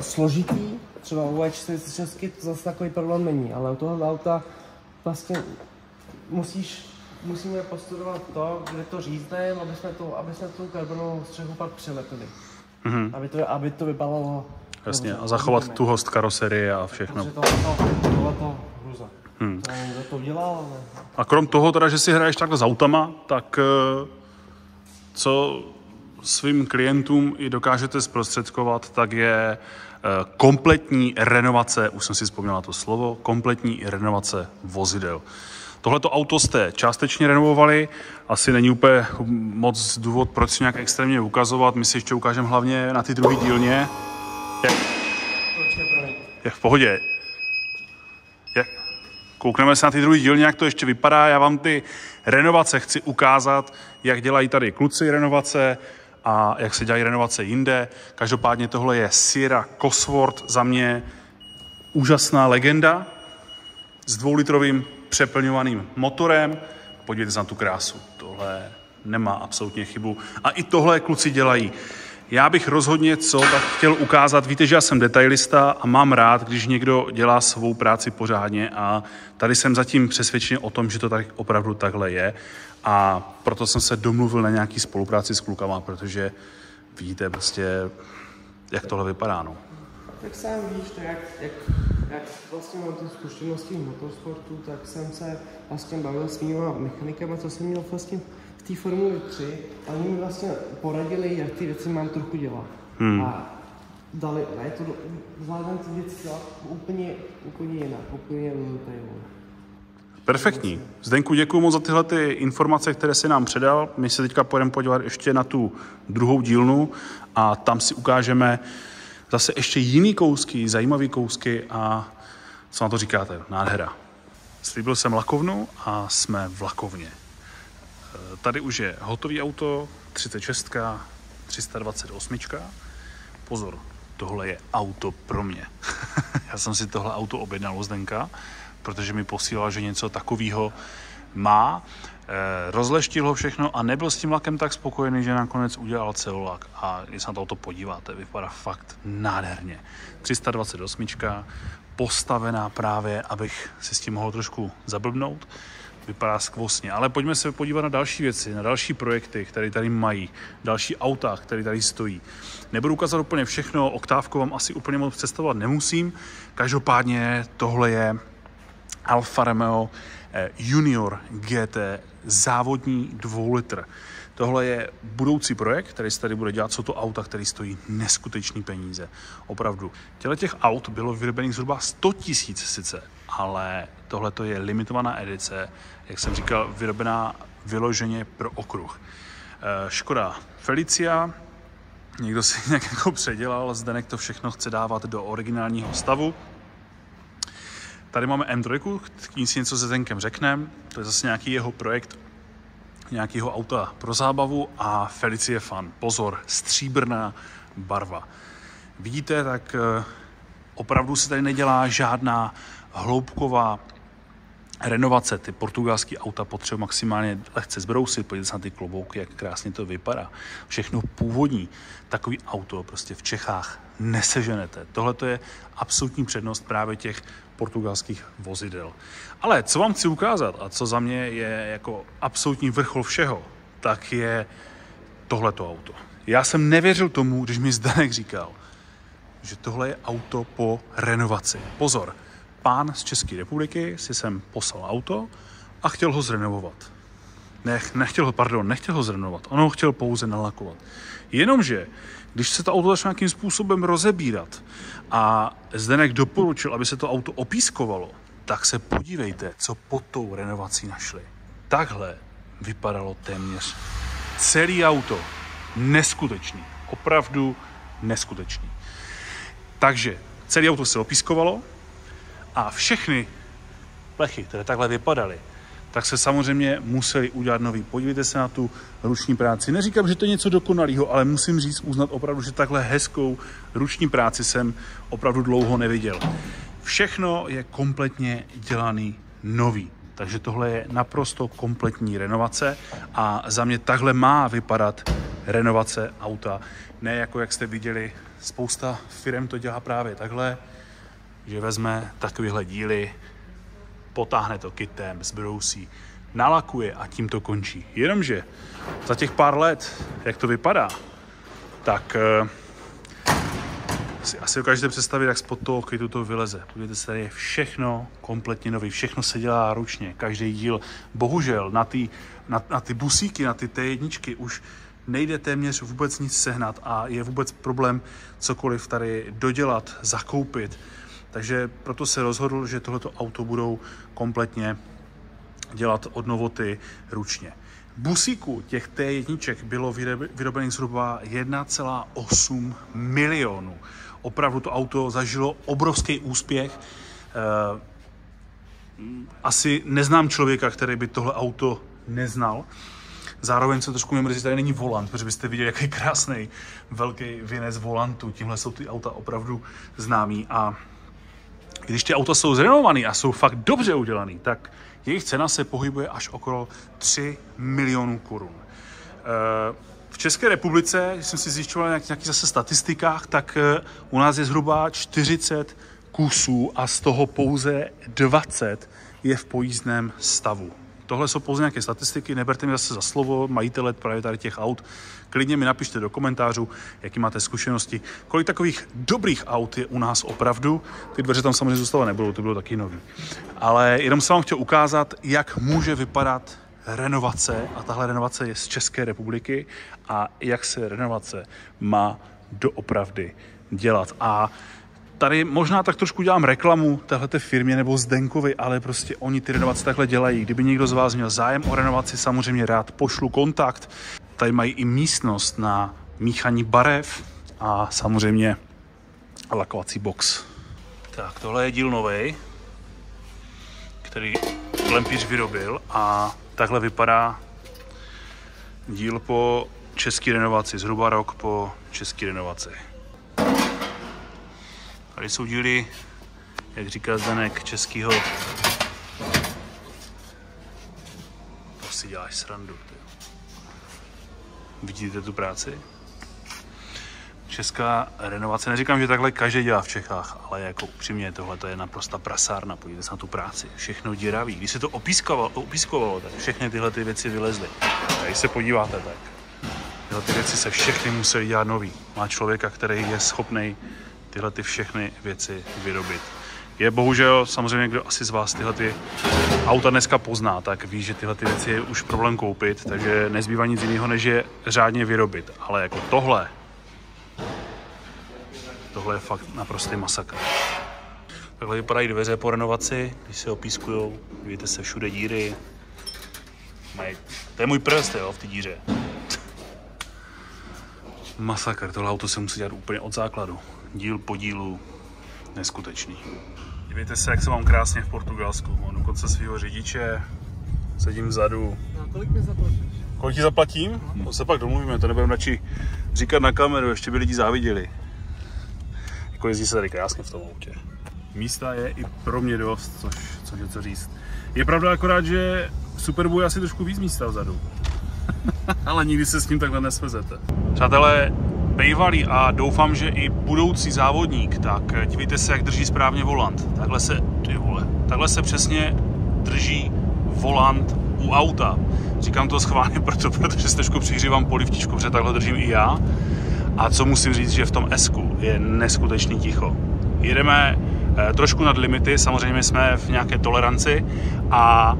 složitý. Třeba u E46 to zase takový problém není, ale u tohle auta vlastně musíš, musíme postudovat to, kde to řízneme, aby jsme, to, aby jsme tu karbonovou střechu pak přilepili. Mm-hmm. Aby, to, aby to vypadalo Jasně, a zachovat tu host karoserie a všechno. Hruza. Hmm. To ale A krom toho teda, že si hraješ takhle s autama, tak eh, co svým klientům i dokážete zprostředkovat, tak je eh, kompletní renovace, už jsem si vzpomněl na to slovo, kompletní renovace vozidel. Tohleto auto jste částečně renovovali, asi není úplně moc důvod, proč si nějak extrémně ukazovat. My si ještě ukážeme hlavně na ty druhé dílně. Jak, jak v pohodě. Jak, koukneme se na ty druhý dílny, jak to ještě vypadá. Já vám ty renovace chci ukázat, jak dělají tady kluci renovace a jak se dělají renovace jinde. Každopádně tohle je Sierra Cosworth, za mě úžasná legenda s dvoulitrovým přeplňovaným motorem. Podívejte se na tu krásu. Tohle nemá absolutně chybu. A i tohle kluci dělají. Já bych rozhodně co tak chtěl ukázat. Víte, že já jsem detailista a mám rád, když někdo dělá svou práci pořádně a tady jsem zatím přesvědčen o tom, že to tak opravdu takhle je a proto jsem se domluvil na nějaký spolupráci s klukama, protože vidíte prostě, jak tohle vypadá. No. Tak sám víš, to jak, jak, jak vlastně mám ty zkušenosti v motorsportu, tak jsem se vlastně bavil s mýma mechanikama, co jsem měl vlastně té Formuli 3 a oni mi vlastně poradili, jak ty věci mám trochu dělat. Hmm. A dali, a je to, do- zvládám ty věci dělat úplně, úplně jinak, úplně detailu. Perfektní. Zdenku, děkuji moc za tyhle ty informace, které si nám předal. My se teďka půjdeme podívat ještě na tu druhou dílnu a tam si ukážeme zase ještě jiný kousky, zajímavý kousky a co na to říkáte? Nádhera. Slíbil jsem lakovnu a jsme v lakovně. E, Tady už je hotový auto, 36, 328. Pozor, tohle je auto pro mě. Já jsem si tohle auto objednal u Zdenka, protože mi posílal, že něco takového má. Eh, Rozleštil ho všechno a nebyl s tím lakem tak spokojený, že nakonec udělal celolak. A když se na to auto podíváte, vypadá fakt nádherně. 328, postavená právě, abych si s tím mohl trošku zablbnout vypadá skvostně. Ale pojďme se podívat na další věci, na další projekty, které tady mají, další auta, které tady stojí. Nebudu ukázat úplně všechno, oktávku vám asi úplně moc představovat nemusím. Každopádně tohle je Alfa Romeo eh, Junior GT závodní dvoulitr. Tohle je budoucí projekt, který se tady bude dělat. Jsou to auta, které stojí neskutečný peníze. Opravdu. Těle těch aut bylo vyrobených zhruba 100 tisíc sice, ale tohle je limitovaná edice, jak jsem říkal, vyrobená vyloženě pro okruh. Eh, Škoda Felicia, někdo si nějak jako předělal, Zdenek to všechno chce dávat do originálního stavu. Tady máme M3, k ní si něco se Zdenkem řekneme, to je zase nějaký jeho projekt nějakého auta pro zábavu a Felicie Fan. Pozor, stříbrná barva. Vidíte, tak eh, opravdu se tady nedělá žádná hloubková renovace. Ty portugalské auta potřebují maximálně lehce zbrousit, podívejte se na ty klobouky, jak krásně to vypadá. Všechno původní. Takový auto prostě v Čechách neseženete. Tohle je absolutní přednost právě těch portugalských vozidel. Ale co vám chci ukázat a co za mě je jako absolutní vrchol všeho, tak je tohleto auto. Já jsem nevěřil tomu, když mi Zdenek říkal, že tohle je auto po renovaci. Pozor, pán z České republiky si sem poslal auto a chtěl ho zrenovovat. Ne, nechtěl ho, pardon, nechtěl ho zrenovovat, on ho chtěl pouze nalakovat. Jenomže, když se to auto začne nějakým způsobem rozebírat a Zdenek doporučil, aby se to auto opískovalo, tak se podívejte, co pod tou renovací našli. Takhle vypadalo téměř celý auto. Neskutečný. Opravdu neskutečný. Takže celé auto se opískovalo a všechny plechy, které takhle vypadaly, tak se samozřejmě museli udělat nový. Podívejte se na tu ruční práci. Neříkám, že to je něco dokonalého, ale musím říct, uznat opravdu, že takhle hezkou ruční práci jsem opravdu dlouho neviděl. Všechno je kompletně dělaný nový. Takže tohle je naprosto kompletní renovace a za mě takhle má vypadat renovace auta. Ne jako jak jste viděli, spousta firm to dělá právě takhle, že vezme takovéhle díly, potáhne to kitem, zbrousí, nalakuje a tím to končí. Jenomže za těch pár let, jak to vypadá, tak uh, si asi dokážete představit, jak spod toho kytu to vyleze. Podívejte se, tady je všechno kompletně nový, všechno se dělá ručně, každý díl. Bohužel na ty, na, na ty busíky, na ty T1 už nejde téměř vůbec nic sehnat a je vůbec problém cokoliv tady dodělat, zakoupit. Takže proto se rozhodl, že tohleto auto budou kompletně dělat od novoty ručně. Busíků těch T1 bylo vyrobených zhruba 1,8 milionů. Opravdu to auto zažilo obrovský úspěch. Eh, asi neznám člověka, který by tohle auto neznal. Zároveň se trošku mě mrzí, tady není volant, protože byste viděli, jaký krásný velký věnec volantu. Tímhle jsou ty auta opravdu známý a když ty auta jsou zrenovované a jsou fakt dobře udělané, tak jejich cena se pohybuje až okolo 3 milionů korun. Eh, v České republice, když jsem si zjišťoval nějak, nějakých zase statistikách, tak eh, u nás je zhruba 40 kusů a z toho pouze 20 je v pojízdném stavu. Tohle jsou pouze nějaké statistiky, neberte mi zase za slovo, majitele právě tady těch aut. Klidně mi napište do komentářů, jaký máte zkušenosti, kolik takových dobrých aut je u nás opravdu. Ty dveře tam samozřejmě zůstávat nebudou, to bylo taky nový. Ale jenom jsem vám chtěl ukázat, jak může vypadat renovace, a tahle renovace je z České republiky, a jak se renovace má doopravdy dělat. A tady možná tak trošku dělám reklamu téhleté firmě nebo Zdenkovi, ale prostě oni ty renovace takhle dělají. Kdyby někdo z vás měl zájem o renovaci, samozřejmě rád pošlu kontakt. Tady mají i místnost na míchaní barev a samozřejmě lakovací box. Tak, tohle je díl nový, který Lempíř vyrobil a takhle vypadá díl po české renovaci, zhruba rok po české renovaci. Tady jsou díly, jak říká Zdenek, českýho. To si děláš srandu. Ty. Vidíte tu práci? Česká renovace, neříkám, že takhle každý dělá v Čechách, ale jako upřímně tohle to je naprosto prasárna, podívejte se na tu práci, všechno děravý. Když se to opískovalo, opískovalo tak všechny tyhle ty věci vylezly. A když se podíváte, tak tyhle ty věci se všechny museli dělat nový. Má člověka, který je schopný tyhle ty všechny věci vyrobit. Je bohužel samozřejmě, kdo asi z vás tyhle ty auta dneska pozná, tak ví, že tyhle ty věci je už problém koupit, takže nezbývá nic jiného, než je řádně vyrobit. Ale jako tohle, tohle je fakt naprostý masakr. Takhle vypadají dveře po renovaci, když se opískujou, vidíte se všude díry. Mají, to je můj prst, jo, v té díře. Masakr, tohle auto se musí dělat úplně od základu. Díl po dílu, neskutečný. Dívejte se, jak se mám krásně v Portugalsku. Mám dokonce svého řidiče, sedím vzadu. No, kolik mi zaplatíš? Kolik ti zaplatím? To se pak domluvíme, to nebudeme radši říkat na kameru, ještě by lidi záviděli. Jako jezdí se tady krásně v tom autě. Místa je i pro mě dost, což, což je co říct. Je pravda akorát, že v Superbu je asi trošku víc místa vzadu. Ale nikdy se s tím takhle nesvezete. Přátelé, bývalý a doufám, že i budoucí závodník, tak dívejte se, jak drží správně volant. Takhle se, ty vole, takhle se přesně drží volant u auta. Říkám to schválně proto, protože se trošku přihřívám polivčičku, protože takhle držím i já. A co musím říct, že v tom S je neskutečný ticho. Jedeme eh, trošku nad limity, samozřejmě jsme v nějaké toleranci a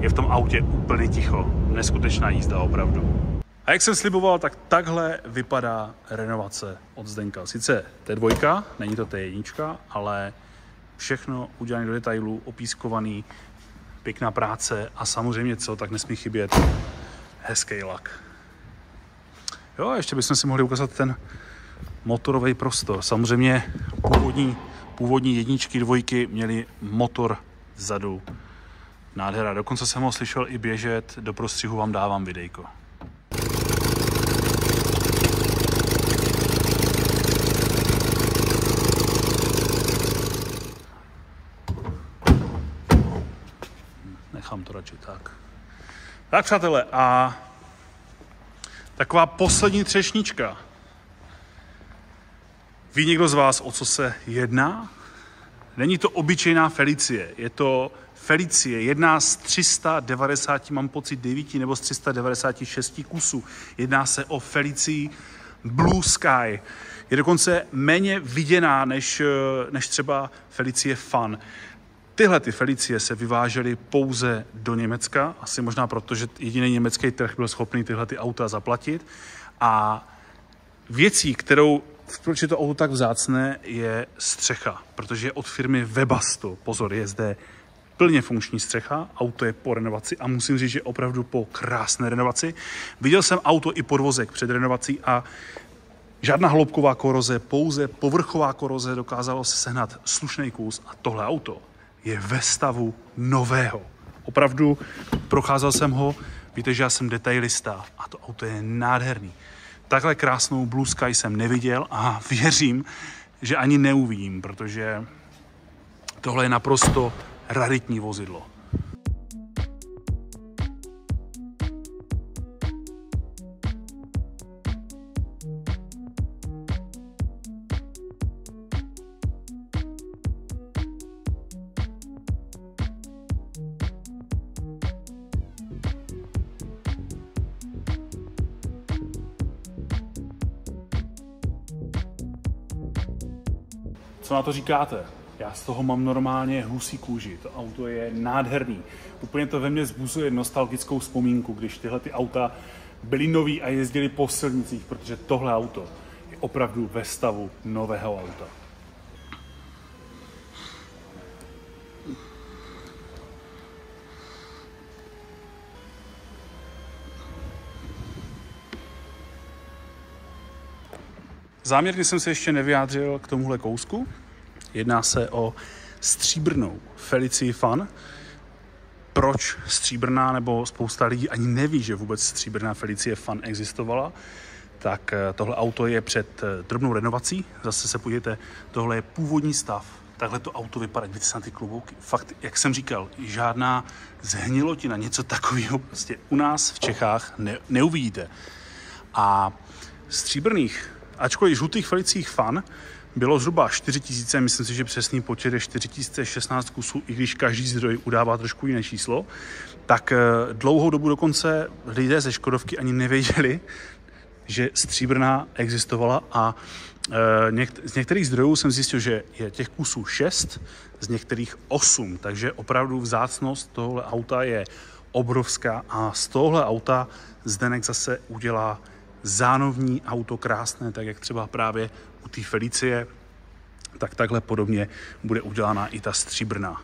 je v tom autě úplně ticho. Neskutečná jízda opravdu. A jak jsem sliboval, tak takhle vypadá renovace od Zdenka. Sice T2, není to T1, ale všechno udělané do detailů, opískovaný, pěkná práce a samozřejmě co, tak nesmí chybět hezký lak. Jo, a ještě bychom si mohli ukázat ten motorový prostor. Samozřejmě původní, původní jedničky, dvojky měly motor vzadu. Nádhera. Dokonce jsem ho slyšel i běžet, do prostřihu vám dávám videjko. Nechám to radši tak. Tak přátelé, a taková poslední třešnička. Ví někdo z vás, o co se jedná? Není to obyčejná Felicie, je to Felicie, jedná z 390, mám pocit 9 nebo z 396 kusů. Jedná se o Felicii Blue Sky. Je dokonce méně viděná než, než třeba Felicie Fun. Tyhle ty Felicie se vyvážely pouze do Německa, asi možná proto, že jediný německý trh byl schopný tyhle ty auta zaplatit. A věcí, kterou proč je to auto tak vzácné, je střecha, protože je od firmy Webasto. Pozor, je zde plně funkční střecha, auto je po renovaci a musím říct, že opravdu po krásné renovaci. Viděl jsem auto i podvozek před renovací a žádná hloubková koroze, pouze povrchová koroze dokázalo se sehnat slušný kus a tohle auto je ve stavu nového. Opravdu procházel jsem ho, víte, že já jsem detailista a to auto je nádherný. Takhle krásnou Blue Sky jsem neviděl a věřím, že ani neuvidím, protože tohle je naprosto raritní vozidlo. Co na to říkáte? Já z toho mám normálně husí kůži. To auto je nádherný. Úplně to ve mně zbuzuje nostalgickou vzpomínku, když tyhle ty auta byly nový a jezdili po silnicích, protože tohle auto je opravdu ve stavu nového auta. Záměrně jsem se ještě nevyjádřil k tomuhle kousku. Jedná se o stříbrnou Felicii Fan. Proč stříbrná, nebo spousta lidí ani neví, že vůbec stříbrná Felicie Fan existovala, tak eh, tohle auto je před eh, drobnou renovací. Zase se podívejte, tohle je původní stav. Takhle to auto vypadá, vidíte na ty klobouky. Fakt, jak jsem říkal, žádná zhnilotina, něco takového prostě u nás v Čechách ne, neuvidíte. A stříbrných ačkoliv žlutých felicích fan bylo zhruba 4000, myslím si, že přesný počet je 4016 kusů, i když každý zdroj udává trošku jiné číslo, tak eh, dlouhou dobu dokonce lidé ze Škodovky ani nevěděli, že stříbrná existovala a e, z některých zdrojů jsem zjistil, že je těch kusů 6, z některých 8, takže opravdu vzácnost tohle auta je obrovská a z tohle auta Zdenek zase udělá zánovní auto krásné, tak jak třeba právě u té Felicie, tak takhle podobně bude udělána i ta stříbrná.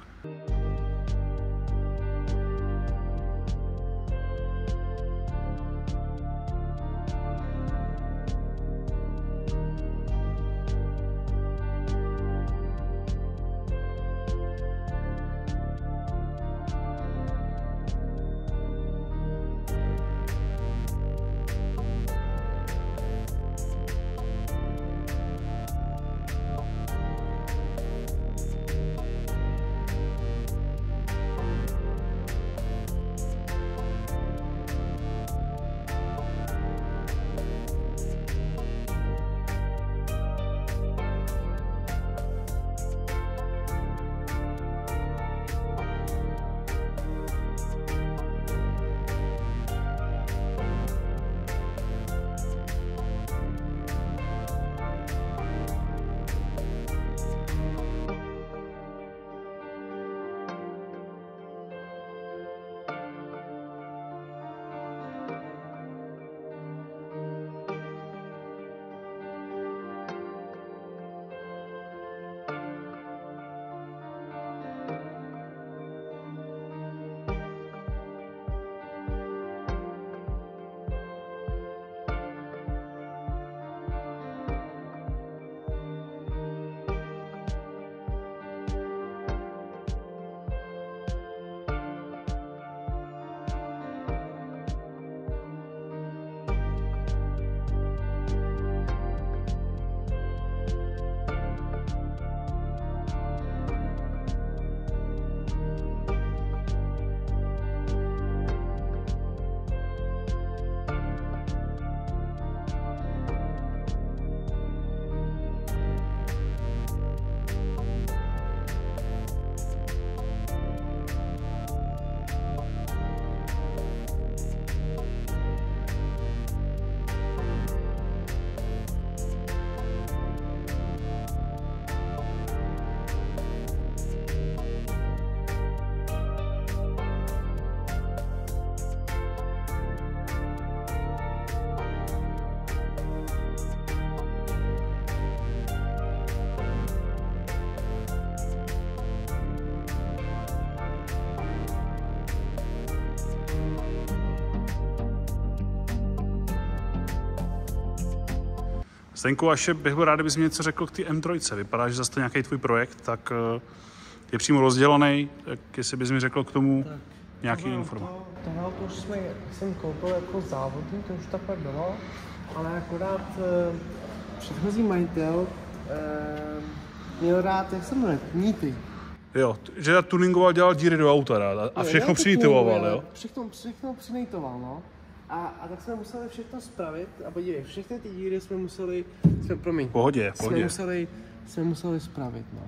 Stenku, až bych byl rád, kdybys mi něco řekl k té M3. Vypadá, že zase to nějaký tvůj projekt, tak eh, je přímo rozdělaný, tak jestli bys mi řekl k tomu tak, nějaký informace. To, tohle auto už jsme, jsem koupil jako závodní, to už takhle bylo, ale akorát uh, předchozí majitel uh, měl rád, jak se jmenuje, níty. Jo, že tuningoval, dělal díry do auta rád a všechno přinitoval, jo? Všechno, všechno přinitoval, no. A, a tak jsme museli všechno spravit a podívej, všechny ty díry jsme museli, jsme, promiň, pohodě, pohodě. jsme museli, jsme museli spravit, no.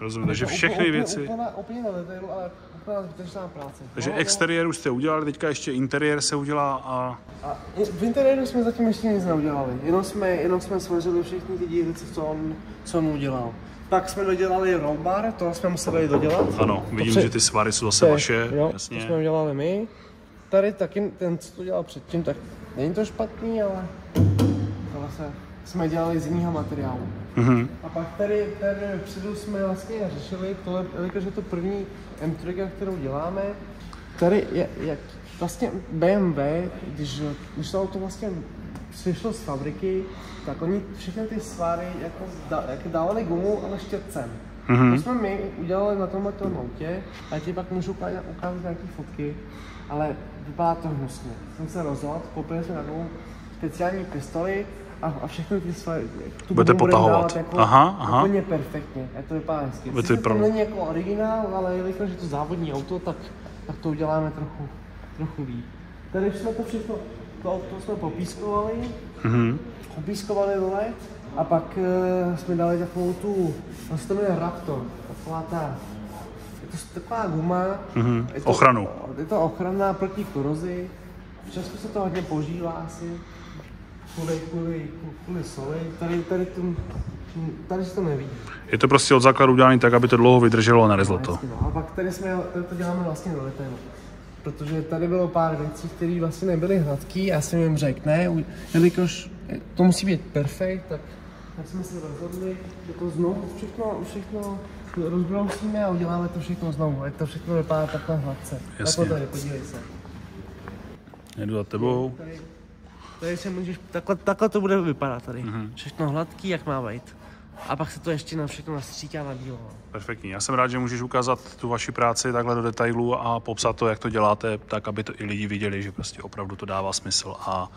Rozumím, takže všechny úplně, věci... Úplně, úplně na detailu, ale úplně zbytečná práce. Takže no, exteriér už jste udělali, teďka ještě interiér se udělá a... a... v interiéru jsme zatím ještě nic neudělali, jenom jsme, jenom jsme svařili všechny ty díry, co on, co on udělal. Pak jsme dodělali rollbar, to jsme museli dodělat. Ano, vidím, to že ty svary jsou zase vaše, jo, jasně. To jsme udělali my tady taky ten, co to dělal předtím, tak není to špatný, ale to vlastně jsme dělali z jiného materiálu. Mm-hmm. A pak tady, tady předu jsme vlastně řešili, tohle, jelikož je to první M3, kterou děláme, tady je, je vlastně BMW, když, když to auto vlastně přišlo z fabriky, tak oni všechny ty svary jako, da, jako dávali gumu, ale štětcem. Mm-hmm. To jsme my udělali na tomhle autě a ti pak můžu ukázat, nějaké fotky ale vypadá to hnusně. Jsem se rozhodl, koupili jsme takovou speciální pistoli a, a všechny ty své, tu Budete potahovat. Jako aha, aha. úplně perfektně, je to vypadá hezky. Sice to není jako originál, ale jelikož je to závodní auto, tak, tak to uděláme trochu, trochu líp. Tady jsme to všechno, to auto jsme popískovali, mm-hmm. popískovali dole a pak uh, jsme dali takovou tu, to se to jmenuje Raptor, taková ta je to taková guma. Mm-hmm. Je to, Ochranu. Je to ochrana proti korozi. V Česku se to hodně používá asi. kvůli, kvůli, kvůli soli, tady, tady, to, tady se to nevidí. Je to prostě od základu udělané tak, aby to dlouho vydrželo a nerezlo to. No. A pak tady, jsme, tady to děláme vlastně do detailu. Protože tady bylo pár věcí, které vlastně nebyly hladké. Já jsem jim řekl, ne, jelikož to musí být perfekt, tak, tak jsme se rozhodli, že to znovu všechno, všechno rozbrousíme a uděláme to všechno znovu. Ať to všechno vypadá takhle hladce. Jasně. Takhle tady, podívej se. Jedu za tebou. Tady, tady se můžeš, takhle, takhle to bude vypadat tady. Mhm. Všechno hladký, jak má být. A pak se to ještě na všechno nastříká na bílo. Perfektní. Já jsem rád, že můžeš ukázat tu vaši práci takhle do detailu a popsat to, jak to děláte, tak, aby to i lidi viděli, že prostě opravdu to dává smysl a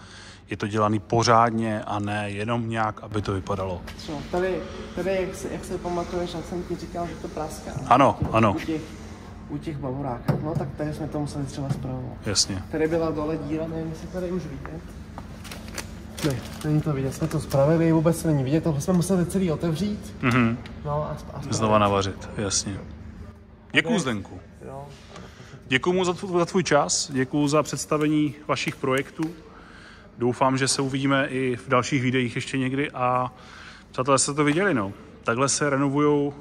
je to dělaný pořádně a ne jenom nějak, aby to vypadalo. Tady, tady jak, se, jak se pamatuješ, jak jsem ti říkal, že to praská. Ano, u těch, ano. U těch, u těch bavoráků. No tak tady jsme to museli třeba zpravovat. Jasně. Tady byla dole díra, nevím, jestli tady už vidět. Ne, není to vidět, jsme to spravili, vůbec se není vidět, tohle jsme museli celý otevřít. Mhm. No a, a Znova navařit, jasně. Děkuju Zdenku. Jo. Děkuji mu za, za tvůj čas, děkuji za představení vašich projektů. Doufám, že se uvidíme i v dalších videích ještě někdy a přátelé jste to viděli, no. Takhle se renovují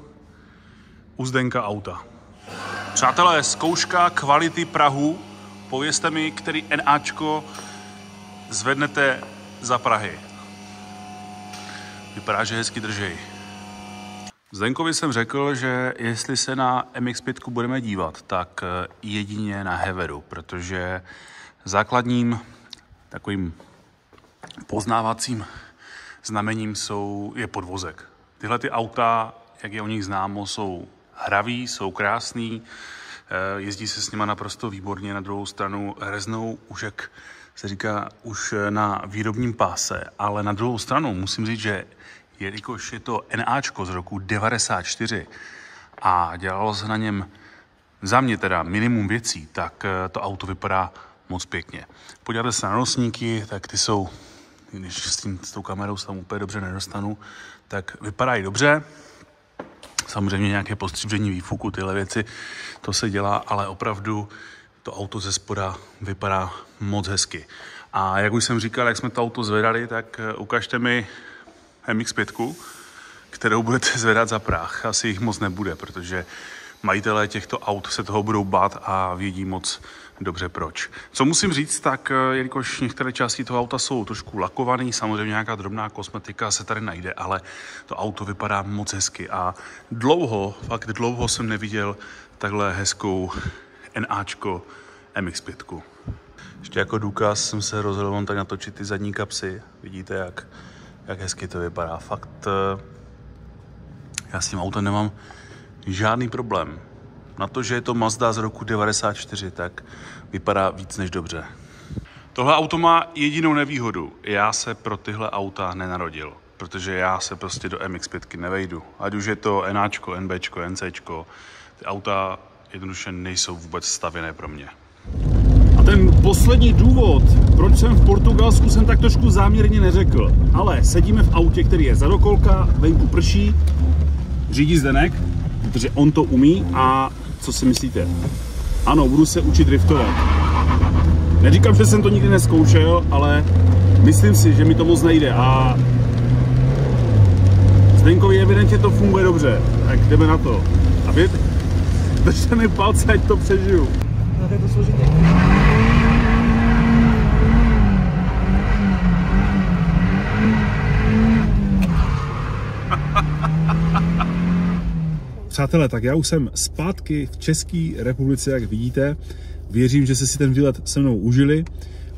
u Zdenka auta. Přátelé, zkouška kvality Prahu. Povězte mi, který NAčko zvednete za Prahy. Vypadá, že hezky držej. Zdenkovi jsem řekl, že jestli se na MX-5 budeme dívat, tak eh, jedině na Heveru, protože základním takovým poznávacím znamením jsou, je podvozek. Tyhle ty auta, jak je o nich známo, jsou hraví, jsou krásný, eh, jezdí se s nima naprosto výborně, na druhou stranu reznou už jak se říká, už na výrobním páse, ale na druhou stranu musím říct, že jelikož je to NAčko z roku 94 a dělalo se na něm za mě teda minimum věcí, tak eh, to auto vypadá moc pěkně. Podíváte se na nosníky, tak ty jsou, když s, tím, s tou kamerou se tam úplně dobře nedostanu, tak vypadají dobře. Samozřejmě nějaké postřížení výfuku, tyhle věci, to se dělá, ale opravdu to auto ze spoda vypadá moc hezky. A jak už jsem říkal, jak jsme to auto zvedali, tak eh, ukažte mi MX-5, kterou budete zvedat za prach. Asi jich moc nebude, protože majitelé těchto aut se toho budou bát a vědí moc dobře proč. Co musím říct, tak eh, jelikož některé části toho auta jsou trošku lakované, samozřejmě nějaká drobná kosmetika se tady najde, ale to auto vypadá moc hezky a dlouho, fakt dlouho jsem neviděl takhle hezkou NAčko MX-5. Ještě jako důkaz jsem se rozhodl vám tak natočit ty zadní kapsy. Vidíte, jak, jak hezky to vypadá. Fakt, eh, já s tím autem nemám žádný problém. Na to, že je to Mazda z roku 94, tak vypadá víc než dobře. Tohle auto má jedinou nevýhodu. Já se pro tyhle auta nenarodil, protože já se prostě do MX-5 nevejdu. Ať už je to NAčko, NBčko, NCčko, ty auta jednoduše nejsou vůbec stavěné pro mě. A ten poslední důvod, proč jsem v Portugalsku, jsem tak trošku záměrně neřekl. Ale sedíme v autě, který je zadokolka, venku prší, řídí Zdenek, protože on to umí a co si myslíte? Ano, budu se učit driftovat. Neříkám, že jsem to nikdy neskoušel, ale myslím si, že mi to moc nejde a Zdenkovi evidentně to funguje dobře, tak jdeme na to. A vy držte mi palce, ať to přežiju. Tak je to složitý. Přátelé, tak já už jsem zpátky v České republice, jak vidíte. Věřím, že jste si ten výlet se mnou užili.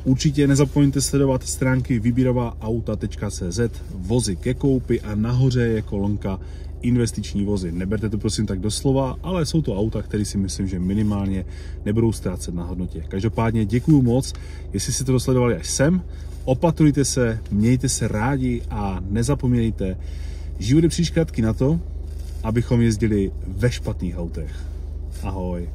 Určitě nezapomeňte sledovat stránky vybíravaaauta.cz, vozy ke koupi a nahoře je kolonka investiční vozy. Neberte to prosím tak doslova, ale jsou to auta, které si myslím, že minimálně nebudou ztrácet na hodnotě. Každopádně děkuju moc, jestli jste to dosledovali až sem. Opatrujte se, mějte se rádi a nezapomínejte, život je příliš krátký na to, abychom jezdili ve špatných autech. Ahoj.